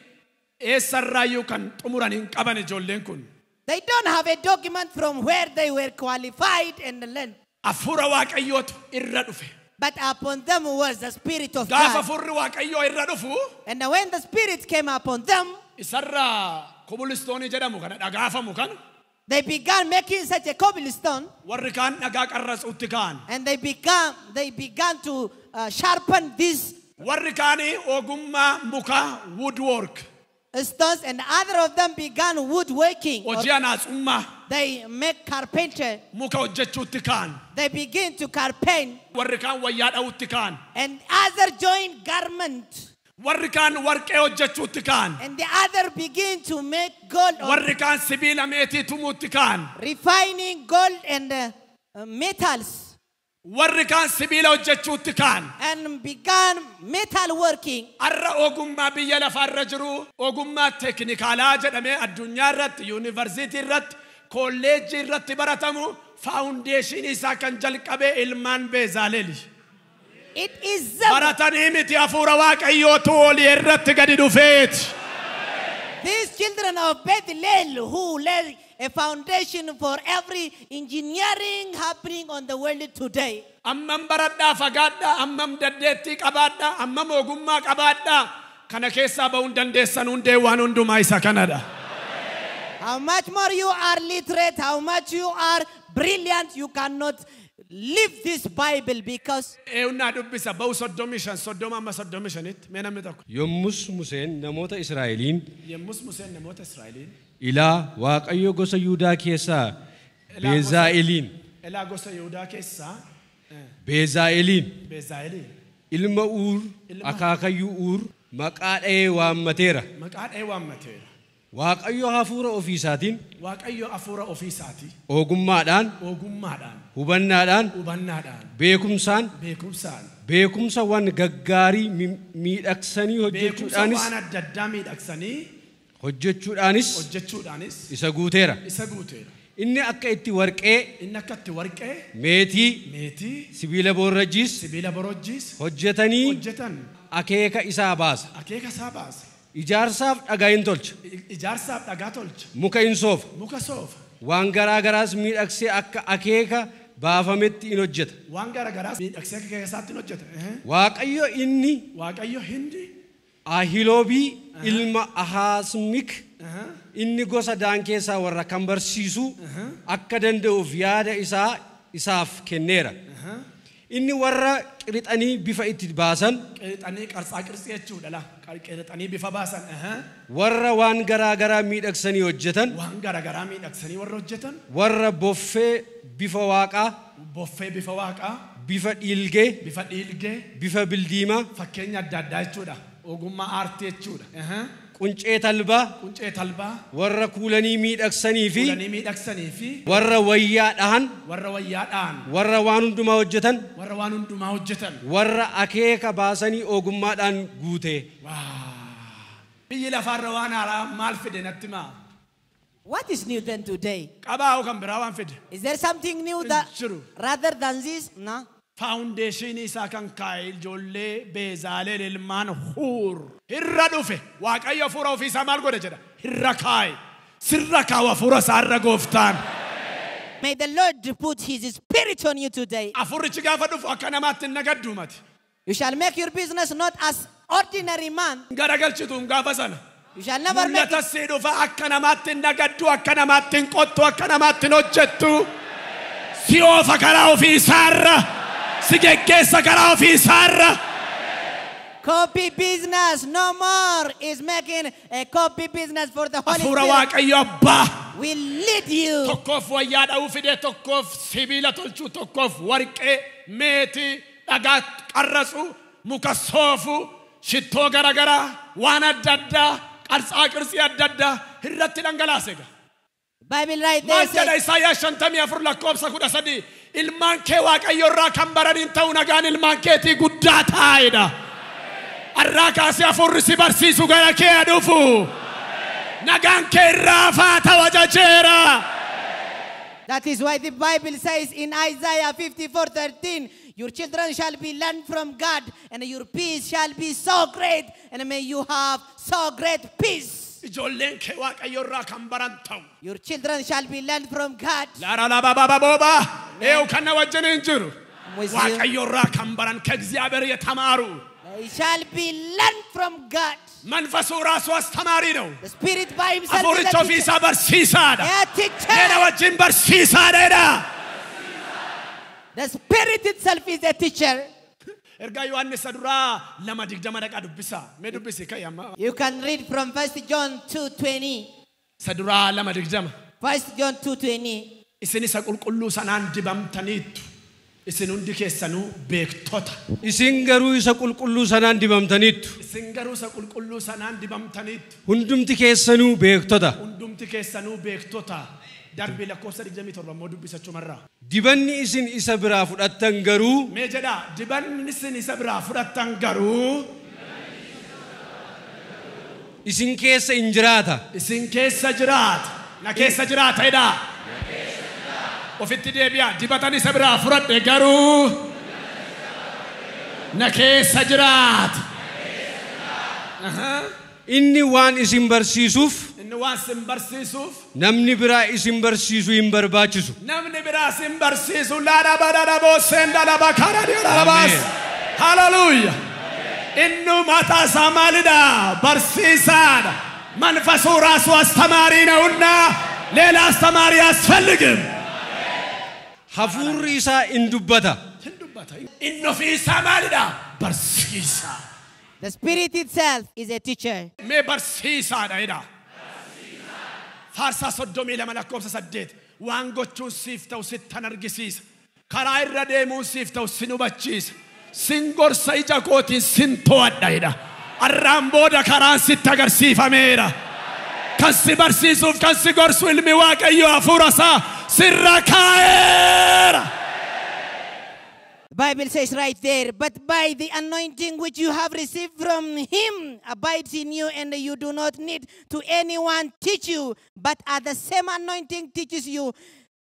eessarraayyuu kan xumuran hin qaban ijoolleen kun They don't have a document from where they were qualified and learned. afuura waaqayyootu irra dhufe But upon them was the spirit of gaafa God. afurri waaqayyoo irra dhufu And when the spirit came upon them, isarraa kobilistoonii jedhamu kana dhagaafamu kana they began making such a cobblestone warri kaan dhagaa qarratsuutti and they began they began to uh, sharpen these warri kaanii ogummaa woodwork. stones and other of them began woodworking. or hojii anaatsummaa They make carpenter. They begin to carpent. Warri kaan wayyaa and other join garment. Warri kaan warqee hojjechuutti ka'an And the other begin to make gold warri kaan sibiila meetii tumuutti ka'an refining gold and uh, uh, metals. Warri kaan sibiila hojjechuutti ka'an and began metal working. har'a ogummaa biyya lafaarra jiru ogummaa teeknikaalaa jedhamee addunyaa irratti yuunivarsiitii irratti kolleejjii irratti baratamu. Faawundeeshinii isaa kan jalqabee ilmaan beezaaleeli It is them. Baratanii miti hafuura waaqayyootu olii irratti gadi dhufeeti These children of Bethlehem who laid a foundation for every engineering happening on the world today. ammam baradhaa fagaadhaa ammam dandeettii qabaadhaa ammam ogummaa qabaadhaa kana keessaa ba'uun dandeessan hundee waan hundumaa isa kanadha How much more you are literate, how much you are brilliant, you cannot live this Bible because eh, eewunnaa dubbisa ba'u soddomii shan soddoma amma soddomii shanitti mee namni tokko Yommus Museen namoota Israa'eliin yommus museen namoota israa'eliin ilaa Waaqayyo gosa Yihuudaa keessaa Beezaa'eliin elaa gosa yihudaa keessaa eh. Beezaa'eliin beezaa'eliin ilma Uur Ilma- akaakayyuu Uur maqaa dha'ee waammateera. maqaa dha'ee waammateera Waaqayyo hafuura ofiisaatiin waaqayyo hafuura ofiisaatii ogummaadhaan ogummaadhaan hubannaadhaan hubannaadhaan beekumsaan beekumsaan beekumsawwan gaggaarii mi- miidhagsanii beekumsa hojjechuudhaanis waan adda addaa miidhagsanii hojjechuudhaanis hojjechuudhaanis isa guuteera. isa guuteera Inni akka itti warqee inni akka itti warqee meetii meetii sibiila boorrajjiis sibiila borojjiis hojjetanii hojjetan akeeka isaa baasa. akeeka isaa baasa Ijaarsaaf dhagaa hin tolcha. Ijaarsaaf dhagaa tolcha Muka hin soofa. muka soofa Waan garaa garaas miidhagsee akka akeeka baafametti in hojjeta. waan garagaraas miidhagsee akka keessaatti hin hojjeta. Waaqayyo inni waaqayyo hindi Ahiloobii ilma Ahaasmik Aha. inni gosa daan keessaa warra kan barsiisuu akka danda'uuf yaada isaa isaaf kenneera. إني ورا قرطاني بفا إتي باسن قرطاني قرصا قرص يچو دلا قرطاني بفا باسن أها ورا وان غرا غرا ميدكسني وجتن وان غرا غرا ميدكسني ورا وجتن ورا بوفه بفا واقا بوفه بفا واقا بفا ديلغه بفا ديلغه بفا بلديما فكين ادادا يچودا اوغما quncee talbaa, quncee talbaa warra kuulanii miidhagsanii fi fuulanii miidhagsanii fi warra wayyaa dhahan, warra wayyaa dha'an warra waan hundumaa hojjetan, warra waan hundumaa hojjetan warra akeeka baasanii ogummaadhaan guute. biyyi lafaarra waan haaraa maal fide natti maa What is new then today? Is there something new that rather than this? No. Faawundeeshinii isaa kan kaa'e ijoollee beezaaleen ilmaan huur. Irra dhufe waaqayyo hafuura ofiisaa maal godhe jedha. Irra kaa'e. Sirra kaa'u hafuura isaa irra gooftaan. May the Lord put His Spirit on you today. Hafuurichi gaafa dhufu akka namaatti hin nagaddu mati. You shall make your business not as ordinary man. Garagalchituun gaafa sana. You shall never make Mul'ata sii dhufa akka namaatti hin nagaddu, akka namaatti hin qottu, akka namaatti hin hojjettu. Si oofa karaa ofiisaarra. Si geggeessa karaa ofiisaarra. Copy business no more is making a copy business for the Holy Spirit. waaqayyo abbaa. Will lead you. Tokkoof wayyaa dha'uu fidee tokkoof sibiila tolchuu tokkoof warqee meetii dhagaa qarratsu muka soofuu shittoo garaagaraa waan adda addaa qarsaa qirtsii adda addaa irratti dhangalaase. Bible right there Maal jedha says, Isaayyaas shantamii afur lakkoofsa kudha sadii ilmaan kee waaqayyo irraa kan baraniin ta'u nagaan ilmaan keetii guddaa taa'edha. Arraa kaasee hafuurri si barsiisu gara kee haa dhufu. Nagaan kee irraa faa ta'u ajajeera. That is why the Bible says in Isaiah 54 13, Your children shall be learned from God, and your peace shall be so great, and may you have so great peace. Ijoolleen kee waaqayyo irraa kan baran ta'u. Your children shall be learned from God. Laara labaaba booba ኤው ከነ ወጀን እንጅሩ With you. waaqayyo irraa kan baran ከእግዚአብሔር የተማሩ They shall be learned from God. መንፈሱ ራሱ አስተማሪ ነው። The Spirit by Himself is hafuuricha a ofiisaa teacher. barsiisaadha. A teacher. Keena wajjin barsiisaadha. The Spirit itself is a teacher. Ergaa Yohaannis isa duraa lama digdama dhaqaa dubbisa. Mee dubbisi ka'e amma. You can read from 1 John 2:20. Isa duraa lama digdama. 1 John 2:20. Isin isa qulqulluu sanaan dibamtaniittu. Isin hundi keessanuu beektota. Isin garuu isa qulqulluu sanaan dibamtaniittu. Isin garuu isa qulqulluu sanaan dibamtaniittu. Hundumti keessanuu beektota. Hundumti keessanuu beektota. Darbii lakkoofsa 27 immoo dubbisachumarraa. Dibanni isin isa biraa fudhattan garuu Mee jedhaa dibanni isin isa biraa fudhattan garuu isin keessa hin jiraata. isin keessa jiraata. Na keessa jiraata jedhaa. Ofitti deebi'aa dibatan isa biraa fudhadhe garuu na keessa jiraata. Inni waan isin barsiisuuf Inni waan sin barsiisuuf namni biraa isin barsiisu hin barbaachisu. namni biraa sin barsiisu laadha badhaadha boosseen dhalaba karaa dhalabaas. Ameen. Hallelujah. Innu mataa isaa maalidha? Barsiisaadha. መንፈሱ ራሱ አስተማሪ ነውና ሌላ አስተማሪ አያስፈልግም። Hafuurri isaa in dubbata. inni ofiisaa maalidha? Barsiisaa. The Spirit itself is a teacher. Mee barsiisaadha jedha. Ta'u sin hubachiisa. Sin gorsa ija kootiin sin to'adha jedha. Arraan booda karaan sitti agarsiifameera. Kan si barsiisuuf kan si gorsu ilmi waaqayyo hafuura isaa sirra kaa'eera. Bible says right there, but by the anointing which you have received from him abides in you, and you do not need to anyone teach you, but at the same anointing teaches you.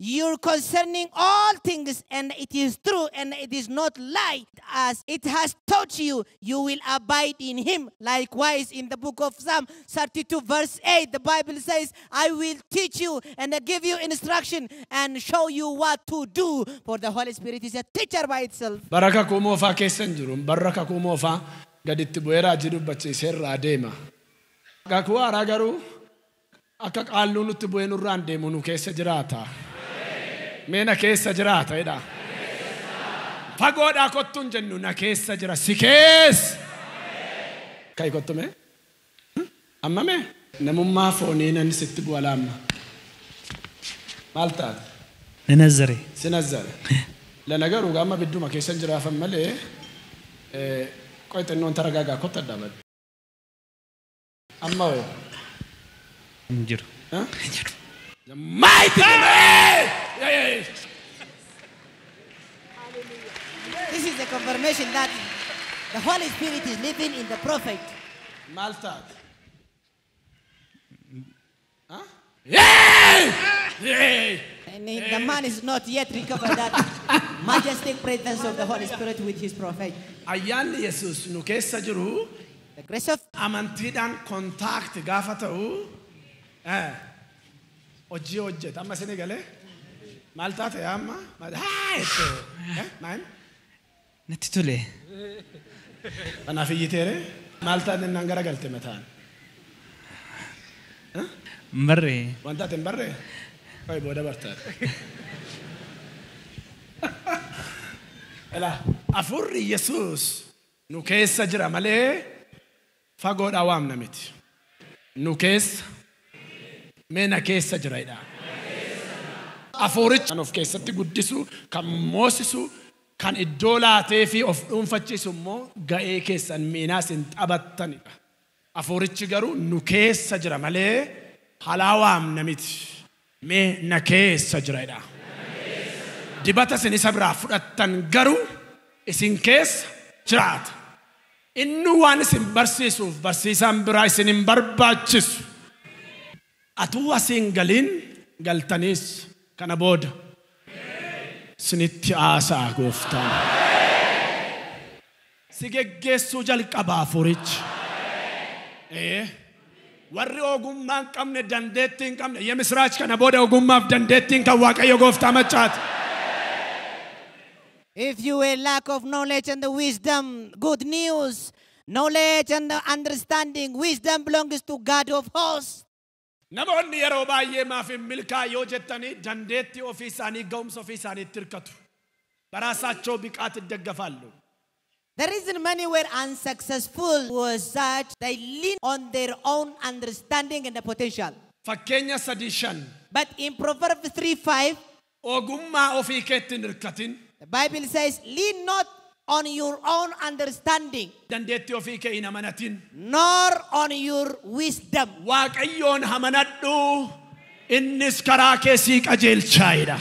You're concerning all things, and it is true, and it is not lie. As it has taught you, you will abide in him. Likewise, in the book of Psalm 32, verse 8, the Bible says, I will teach you and give you instruction and show you what to do. For the Holy Spirit is a teacher by itself. Baraka kuu moofaa keessa jiru. Baraka kuu moofaa gaditti bu'ee raajii dubbachiisee irraa deema. Kakuu haaraa garuu akka qaalluu nutti bu'ee nurraan deemu nu keessa jiraata. Meena keessa jiraata jedha. Fagoodhaa kottu hin jennu na keessa jira si keessa. Ka'i kottu mee? Amma mee? Namummaa foonii nan sitti bu'a laamma. Maal taate? ነነዘሬ Sinazzare. ለነገሩ ጋማ ብዱማ ኬሰን ጅራፈን መሌ ቆይ ጥኖን ተረጋጋ ኮ ተዳመድ አማ ወይ እንጅሩ yeah, yeah. This is the confirmation that the Holy Spirit is living in the prophet. Malstad. Huh? Yeah! Yeah! And the man is not yet recovered that majestic presence of the Holy Spirit with his prophet. Ayyaanni Yesuus nu keessa jiru amantiidhaan kontaakti gaafa ta'u hojii eh. oji. amma isin galee. Maal taate amma? Haa jettee. Eh, Maal? Natti tole. Kanaaf iyyiteere maal taate naan gara galte mataan. Barree. Wanta ati hin barree? Qoy booda bartaadha. Ela afurri Yesuus nu keessa jira malee fagoodhaa waamna miti. Nu keessa mee na keessa jira jedha. Afuurichi kan of keessatti guddisu, kan moosisu, kan iddoo laatee fi of dhuunfachiisu immoo ga'ee keessan miinaas hin taphattanidha. Afuurichi garuu nu keessa jira malee halaa waamna miti. Mee na keessa jira jedha. Dibata isin isa biraa fudhattan garuu isin keessa jiraata. Inni waan isin barsiisuuf barsiisaan biraa isin hin barbaachisu. Atuu asiin galiin galtaniis kana booda isinitti haasa'a gooftaan. Si geggeessuu jalqabaa afurichi. Ee. warri ogummaa hin qabne dandeettii hin qabne yemisraach kana booda ogummaaf dandeettiin kan waaqayyo gooftaa machaati. If you were lack of knowledge and the wisdom, good news. Knowledge and understanding, wisdom belongs to God of hosts. Namoonni yeroo baay'ee maaf hin milkaa yoo jettanii dandeettii ofii isaanii ga'umsa ofii isaaniitti hirkatu. Baraasaachoo deggafaallu. The reason many were unsuccessful was that they lean on their own understanding and the potential. Fakkeenya sadii shan But in Proverbs 3:5, ogummaa ofii keetti hin hirkatin. the Bible says, Lean not on your own understanding, Dandeettii ofii kee hin amanatin. nor on your wisdom. Waaqayyoon amanadhu innis karaa kee sii qajeelchaa'edha.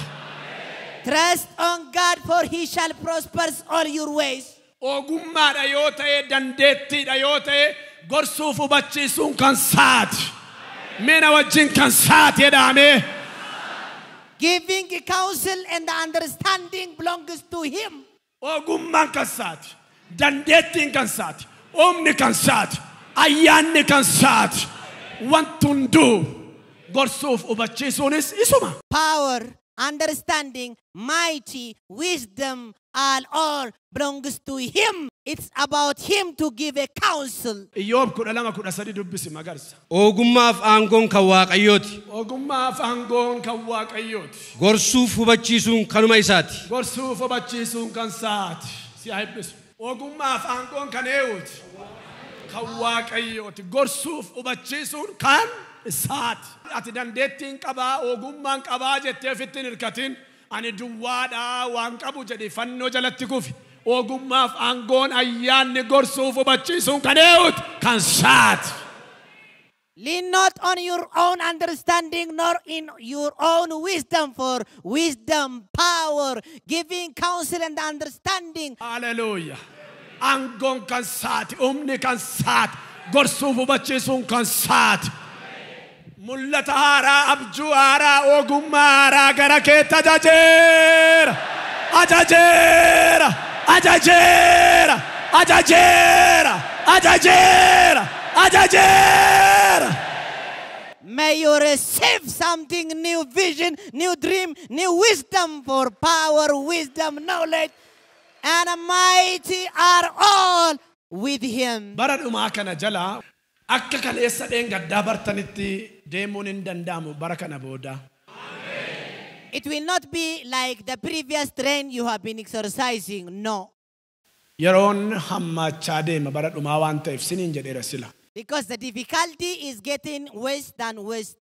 Trust on God, for he shall prosper all your ways. Ogummaadha yoo ta'e dandeettiidha yoo ta'e gorsuuf hubachiisuun kan saati. Meena wajjin kan saati jedhamee. Giving counsel and understanding belongs to him. Ogummaan kan saati. Dandeettiin kan saati. Humni kan saati. Ayyaanni kan saati. Wanti hunduu gorsuuf hubachiisuunis isuma. Power, understanding, mighty, wisdom, and all belongs to him. It's about him to give a counsel. Iyyoob kudha lama kudha sadi dubbisi magarsa. Ogummaaf aangoon kan Waaqayyooti. Ogummaaf aangoon kan waaqayyooti. Gorsuuf hubachiisuun kanuma isaati. Gorsuuf hubachiisuun kan saati. Si haa eebbisu. Ogummaaf aangoon kan eewuti. Kan waaqayyooti. Gorsuuf hubachiisuun kan isaati. Ati dandeettiin qabaa, ogummaan qabaa jettee ofitti hin hirkatin. Ani duwwaadhaa waan qabu jedhi fannoo jalatti kufi. Ogummaaf aangoon ayyaanni gorsuuf hubachiisuun kan. Kan saati. Lean not on your own understanding nor in your own wisdom, for wisdom, power, giving counsel and understanding Haleluuya. Aangoon kan saati, humni kan saati, gorsuuf hubachiisuun kan saati. Mul'ata haaraa, abjuu haaraa, ogummaa haaraa gara keetti ajajeera. Ajajeera. Ajajeera. Ajajeera. Ajajeera. Ajajeera. May you receive something new vision, new dream, new wisdom for power, wisdom, knowledge, and mighty are all with him. Bara dhumaa kana jala akka kaleessa dheengaddaa bartanitti deemuun hin danda'amu bara kana booda. It will not be like the previous train you have been exercising. No. Yeroon hammachaa deema bara dhumaa waan ta'eef siniin jedheera sila. Because the difficulty is getting worse than worse.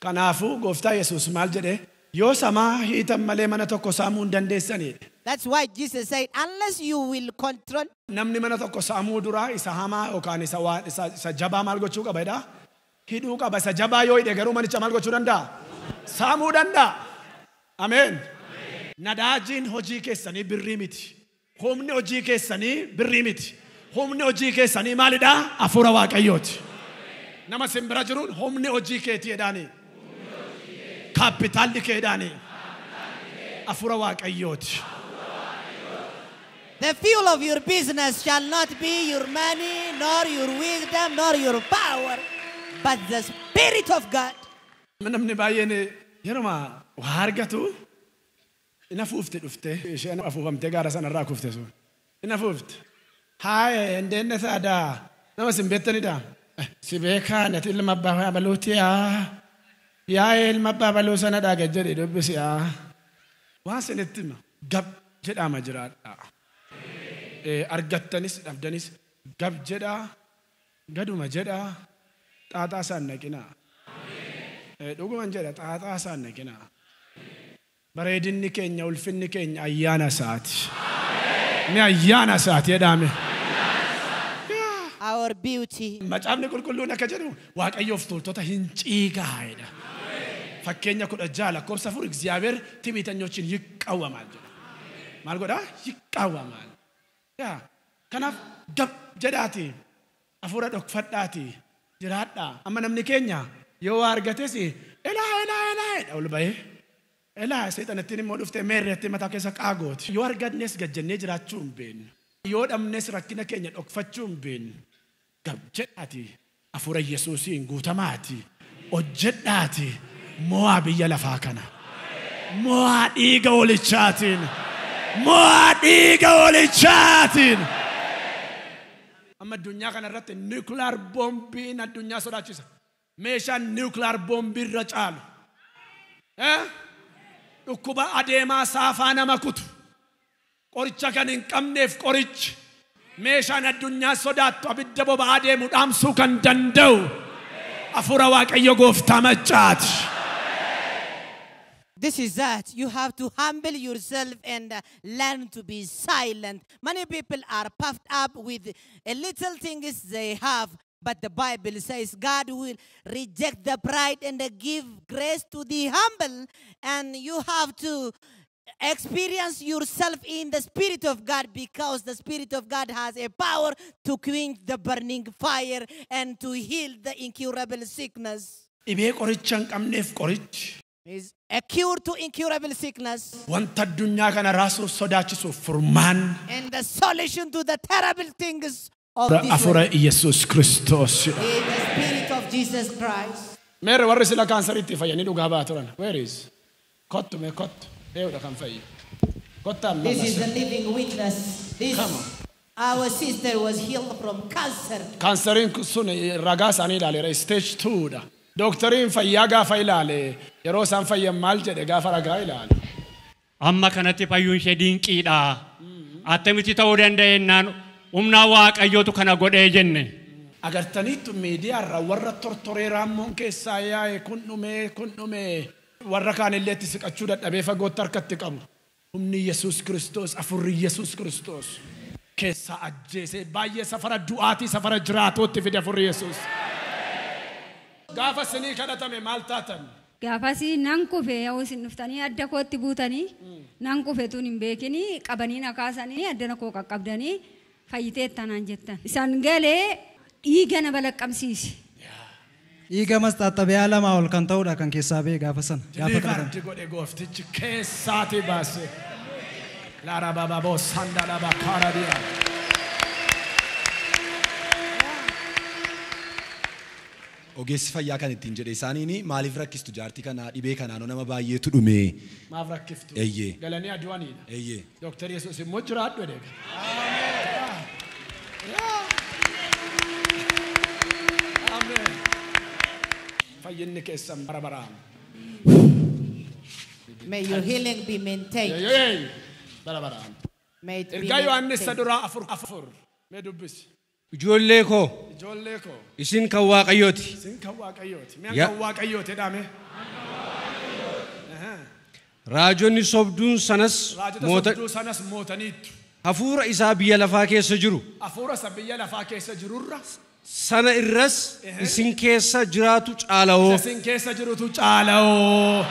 Kanaafuu gooftaa Yesuus maal jedhe yoo samaa hiitan malee mana tokko saamuu hin dandeessanidha. That's why Jesus said, unless you will control, Namni mana tokko saamuu duraa isa hamaa yookaan isa jabaa maal gochuu qaba jedhaa? Hidhuu qaba isa jabaa yoo hidhe garuu manicha maal gochuu danda'a? Saamuu danda'a. Ameen. Nadaajiin hojii keessanii birrii miti. Humni hojii keessanii birrii miti. Humni hojii keessanii maalidhaa? Hafuura Waaqayyooti. Nama simbira jiruun humni hojii keetii jedhaanii. Kaapitaalli keedhaani. Afura waaqayyooti. The fuel of your business shall not be your money, nor your wisdom, nor your power, but the Spirit of God. Namni baay'een yeruma waa argatu ina fuufte dhufte isheen afuufamtee gaara sanarraa kufte sun. Ina fuufte. Haaya endeenna saadaa nama sin beektanidha. Si beekaa nati ilma abbaa baluuti yaa. Yaa ilma abbaa baluu sana dhaaga jedhe dubbisi yaa. Waan sinitti hima gab jedhama jiraadha. Eh, Argattanis dhabdanis gab jedhaa gaduma jedhaa xaaxaa isaan naqinaa. Eh, Dhuguman jedha xaaxaa isaan naqinaa. Bareedinni keenya ulfinni keenya ayyaana isaati. Ni ayyaana isaati jedhame. Our beauty. Macaafni qulqulluun akka jedhu waaqayyoof toltota hin ciigaa'edha. Fakkeenya kudha jaha lakkoofsa afur እግዚአብሔር ትዕቢተኞችን ይቃወማል jedha. Maal godhaa? Yiqqaawwamaan. Yaa kanaaf gab jedhaati hafuura dhokfadhaati jiraadhaa. Amma namni keenya yoo waa argates elaa elaa elaa jedha ol bahee. Elaa seexanattiin immoo dhuftee meerreetti mataa keessa qaagooti. Yoo argannes gajjannee jiraachuu hin beeknu. Yoo dhabnes rakkina keenya dhokfachuu hin beeknu. Gab jedhaati hafuura Yesuusiin guutamaati. Hojjedhaati mo'aa biyya lafaa kana. Mo'aa dhiiga walichaatiin. Mo'aa dhiiga walichaatiin. Amma addunyaa kana irratti niwukilaar boombiin addunyaa sodaachisa. Meeshaan niwukilaar boombii irra caalu. Eh? Dhukkuba adeemaa saafaa nama kutu. Qoricha kan hin qabneef qorichi. Meeshaan addunyaa sodaattu abidda boba'aa deemu dhaamsuu kan danda'u. Hafuura Waaqayyo gooftaa maccaati. This is that. You have to humble yourself and uh, learn to be silent. Many people are puffed up with a little things they have, but the Bible says God will reject the pride and uh, give grace to the humble. And you have to experience yourself in the Spirit of God because the Spirit of God has a power to quench the burning fire and to heal the incurable sickness. Dhibee qoricha hin qabneef qorichi. is a cure to incurable sickness Wanta addunyaa kana raasuuf sodaachisuuf furmaan. and the solution to the terrible things of this world Iyesuus Kiristoos. is the spirit of Jesus Christ. Meerre warri sila kaansariitti fayyanii dhugaa baa turan. Where is? Kottu mee kottu. Eewudha kan fayyu. Kottaa This is the living witness. This Come on. our sister was healed from cancer. Kaansariin sun ragaa isaanii ilaaleera. Stage 2dha. Dooktariin fayyaa gaafa ilaale yeroo isaan fayyan maal jedhe gaafa ragaa ilaale. amma kanatti fayyuun ishee dinqiidha. Attamitti ta'uu danda'ennaan humnaa waaqayyootu kana godhee jenne. Agartaniittu miidiyaarra warra tortoree raammoon keessaa yaa'e kun dhumee kun dhumee warra kaanillee itti siqachuu dadhabee fagootti harkatti qabu. Humni Yesuus Kiristoos afurri Yesuus Kiristoos keessaa ajjeesee baay'ee safara du'aatii safara jiraatootti fide afurri Yesuus. Gaafa sinii kadhatame maal taatan? Gaafas nan kufe yoo isin dhuftanii adda kootti buutanii nan kufe tun hin beekinii qabanii na kaasanii addana koo qaqqabdanii fayyiteettanaan jettan. Isaan galee dhiiga na balaqqamsiise. Dhiiga masxaaxabiyaa lamaa ol kan ta'udha kan keessaa ba'e gaafa sana. Gaafa kadhatan. Godhe gooftichi keessaati baase. Laara bababoo sanda laba kaara diyaa. Ogeessi fayyaa kan ittiin jedhe isaaniin maaliif rakkistu jaartii kanaa dhibee kanaan nama baay'eetu dhume. Maaf rakkiftu. Eeyyee. Galanii aduwaniidha. Eeyyee. Dooktar Yesuus immoo jiraadhu. Ameen. Fayyinni keessan bara baraan. May your healing be maintained. Bara baraan. Ergaa Yohaannis isa maintained. duraa afur afur. Mee dubbisi. Ijoollee koo Ijoollee koo. isin kan waaqayyooti. Isin kan waaqayyooti. Mi'a kan waaqayyooti jedhame. Raajonni sobduun sanas Raajota moota sobduu sanas mootaniittu. hafuura isaa biyya lafaa keessa jiru. Hafuura isa biyya lafaa keessa jirurra. Sana irras isin keessa jiraatu caala'oo. Isin keessa jirutu caala'oo.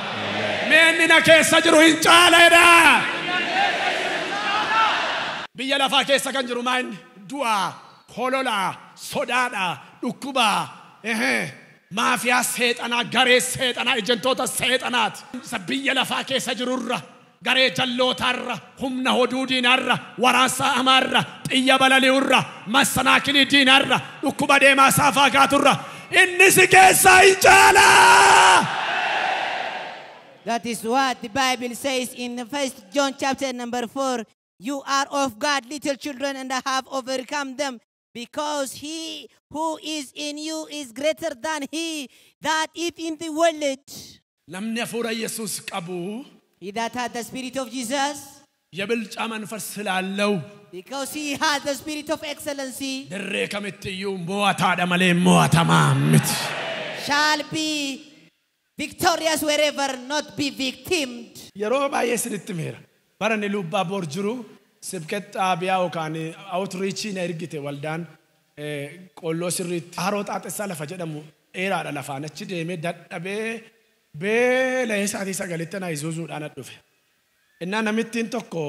Meenni na keessa jiru hin caaledha. Biyya lafaa keessa kan jiru maa inni? Du'aa, ሆሎላ፣ ሶዳዳ፣ ዱኩባ ማፊያ ገሬ ኤጀንቶተ ሰብየ ለፋ ኬሰ ጅሩራ ገሬ ሁምነ ሆዱ ወራሳ ጥየ በለሊውራ ዱኩበ ዴማ ሳፋ That is what the Bible says in First John chapter number 4. You are of God, little children, and I have overcome them, because he who is in you is greater than he that is in the world. namni hafuura yesus qabu He that had the spirit of Jesus, የብልጫ መንፈስ ስላለው because he has the spirit of excellency, ድሬ ሞዋታadha malee mo'atamaa miti. shall be victorious wherever, not be victimed. yeroo baay'ee sinitti meera bara ni lubbaa bor jiru sibket xaabiyaa yookaan awutiriichii na ergite waldaan eh, qolloo sirriitti haroo xaaxessaa lafa jedhamu dheeraadha lafaan. Achi deemee dadhabee beela'ee isaatii sagalitti na isuuzuudhaan dhufe. Innaa namittiin tokko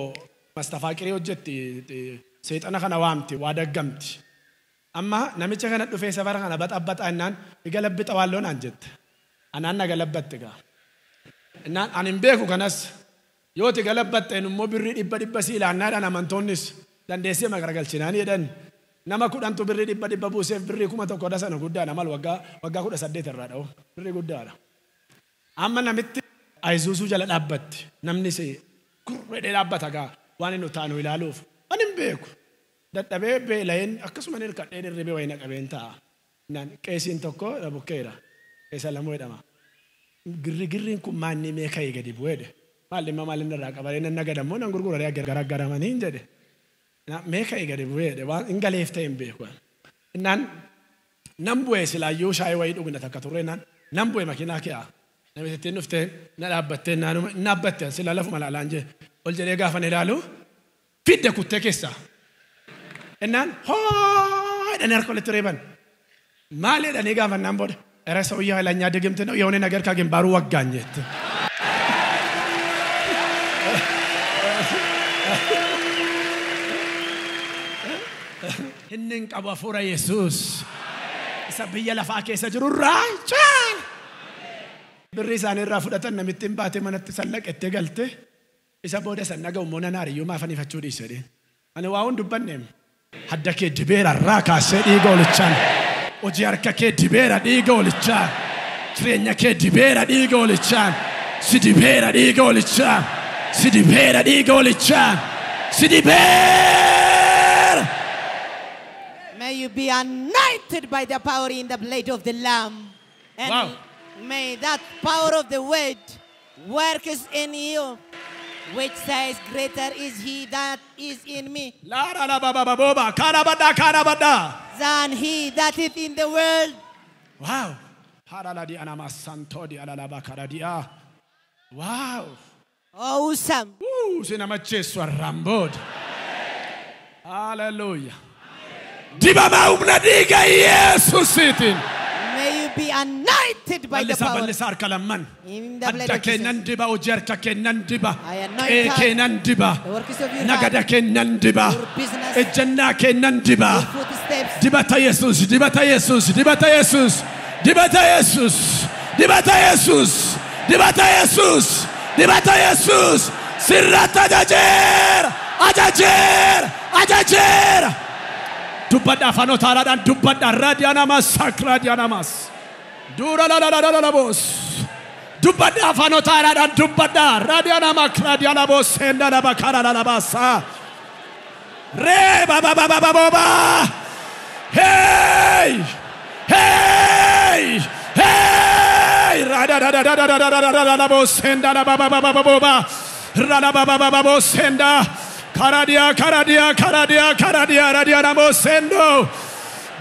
mastafaaqirii hojjetti eh, seexana kana waamti waa daggamti. Amma namicha kana dhufee safara kana baxabbaxaa innaan igalabbixa waalloo naan jette. Anaan na galabbatte gaa. Innaan ani hin beeku kanas yoo ti galabbatteen immoo birrii dhibba dhibba si ilaannaadhaan amantoonnis dandeessee magaragalchinaanii jedhan nama kudhantu birrii dhibba dhibba buuseef birrii kuma tokko dha sana guddaadha mal waggaa waggaa kudha saddeet irraa dha'u birrii guddaadha. Amma namitti ayisuusuu jala dhaabbatti namni si gurredhee dhaabbata gaa waan inni taanu ilaaluuf ani hin beeku. Dadhabee beela'een akkasuma inni hirkadhee dirribee wayina qabeen ta'a. Naan qeesiin tokko bukkeera qeesa lamuu jedhama. girrigirriin kun maanni mee ka'ee gadi bu'eedhe Maalli immaa maalin irraa qaba? Inni naga dammoo nan gurgura garagaramanii hin jedhe. Meeka gadi bu'ee jedhe waan hin galeef ta'e hin beeku. Naan nan bu'ee silaayyuu shaayii wayii dhugna takka turre naan nan bu'ee makiinaa ke'a. Namni ittiin dhuftee na dhaabbattee naanuma dhaabbatte sila lafuma laalaan jee ol jedhee gaafa na ilaalu fidda kuttee keessaa. Innaan hoo dhani harka walitti reeban. Maali dhanii gaafa naan booda? Ereessa uyyaa ilaa nyaa diigimte na uyyaa wani nagar kaagin baaruu waggaan jette. Inni hin qabu hafuura Yesuus. Isa biyya lafaa keessa jiru irraa caala. Birri isaanii irraa fudhatan namitti hin baate manatti sallaqettee galte. Isa booda san naga ummoo nanaa riyyuu maafan ifachuu dhiise deen. Ani waa hundi banneem. Hadda kee dibeera irraa kaasee dhiiga olichaan. Hojii harka kee dibeera dhiiga olichaan. Jireenya kee dibeera dhiiga olichaan. Si dibeera dhiiga olichaan. Si dibeera dhiiga olichaan. Si dibeera. May you be anointed by the power in the blood of the Lamb. And Wow. may that power of the word work in you, which says, Greater is he that is in me than he that is in the world. Wow. Harala di anama santo di alala ba kara di. Wow. Awesome. Arrambod. Hallelujah. May you be anointed by the power. Adda keenan diba, ujarta keenan diba, qe'ee keenan diba, nagada keenan diba, ejjannaa keenan diba. Dibata Jesus? dibata Yesuus, dibata Jesus? dibata Yesuus, dibata Yesuus, dibata Yesuus, dibata Yesuus. Sirrata ajajeera dubbadha afaan haaraadhaan dubbadha raadiyaanamas sakraadiyaanamas duura lalalalalabos dubbadha afaan haaraadhaan dubbadha raadiyaanama kraadiyaanabos seendanaba karalalabasaa Re ba ba ba ba ba ba ba. Hey! Hey! Hey! Ra da da da da da da da da da da da da bo senda da ba ba ba ba ba ba ba. Ra da ba ba ba ba bo senda. Karadia, karadia, karadia, karadia, radia ramo sendo.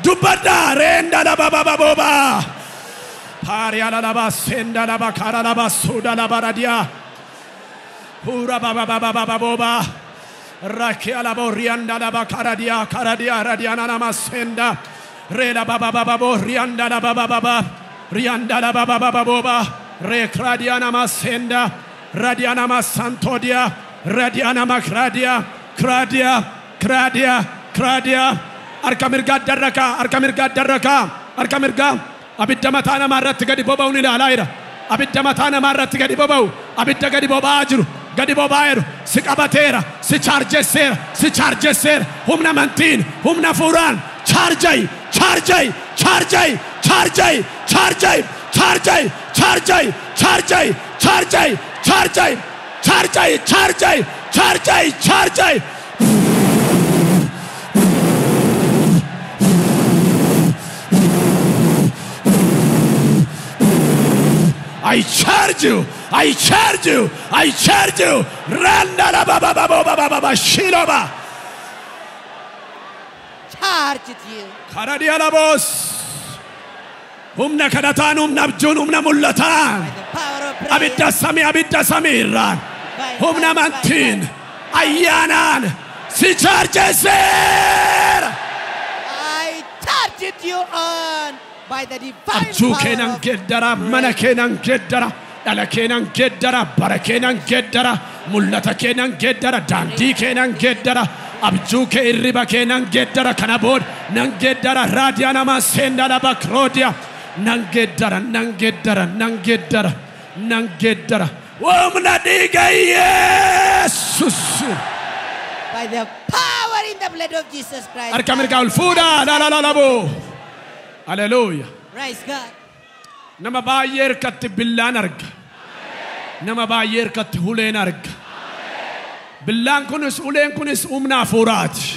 Dubada renda da baba Boba. Paria da ba senda da ba kara da ba suda da ba radia. Pura baba baba baba boba. Rakia la borianda da ba karadia, karadia, radia nama senda. Reda baba baba bo rianda da baba baba. Rianda da baba baba boba. Rekradiana masenda. Radiana masantodia. Radiana makradia. Kradia. Kradia. Kradia. Arka mirga daraka. Arka mirga daraka. Arka mirga. abidda mataa namaa irratti gadi boba'u ni ilaalaa jira abidda mataa namaa irratti gadi boba'u abidda gadi boba'aa jiru gadi boba'aa jiru si qabateera si chaarjesseera si chaarjesseera humna amantiin humna fuuraan chaarjayi chaarjayi chaarjayi chaarjayi charge, charge, charge, charge. I charge you. I charge you. I charge you. Charged you. Karadialabos. Umna karatan, umna kadatanum nabjunum namullatan. Abidda sami abidda samirra humna amantiin ayyaanaan si chaarjesseera. I charged you on by the divine Abjuu keenan geeddara, mana keenan geeddara, dhala keenan geeddara, bara keenan geeddara, mul'ata keenan geeddara, daandii keenan geeddara. abjuu kee irriba kee nan geeddara kana booda nan geeddara raadiyaa. Humna dhiiga yesus by the power in the blood of Jesus Christ. harka mirgaa ol fuudhaa laalalaalaboo haleluuya Praise God. nama baay'ee harkatti billaan arga nama baay'ee harkatti huleen arga billaan kunis uleen kunis humna hafuuraati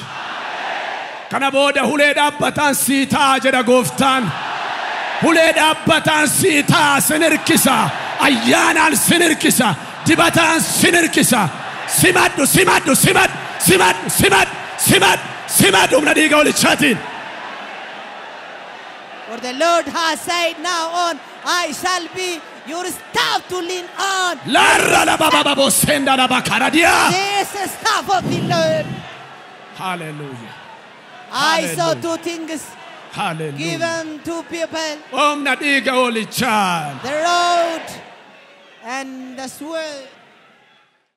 kana booda hulee dhaabbataan sii ta'a jedha gooftaan hulee dhaabbataan sii ta'a sin hirkisa አያናን ስንርክሳ ዲባታን ስንርክሳ ሲማዱ ሲማዱ ሲማድ ሲማድ ሲማድ ሲማድ ሲማድ ኡምና ልቻቲን For the Lord has said now on, I shall be your staff to lean on. This is staff of the Lord. Hallelujah. I saw two things Hallelujah. given to people. The road and the sword.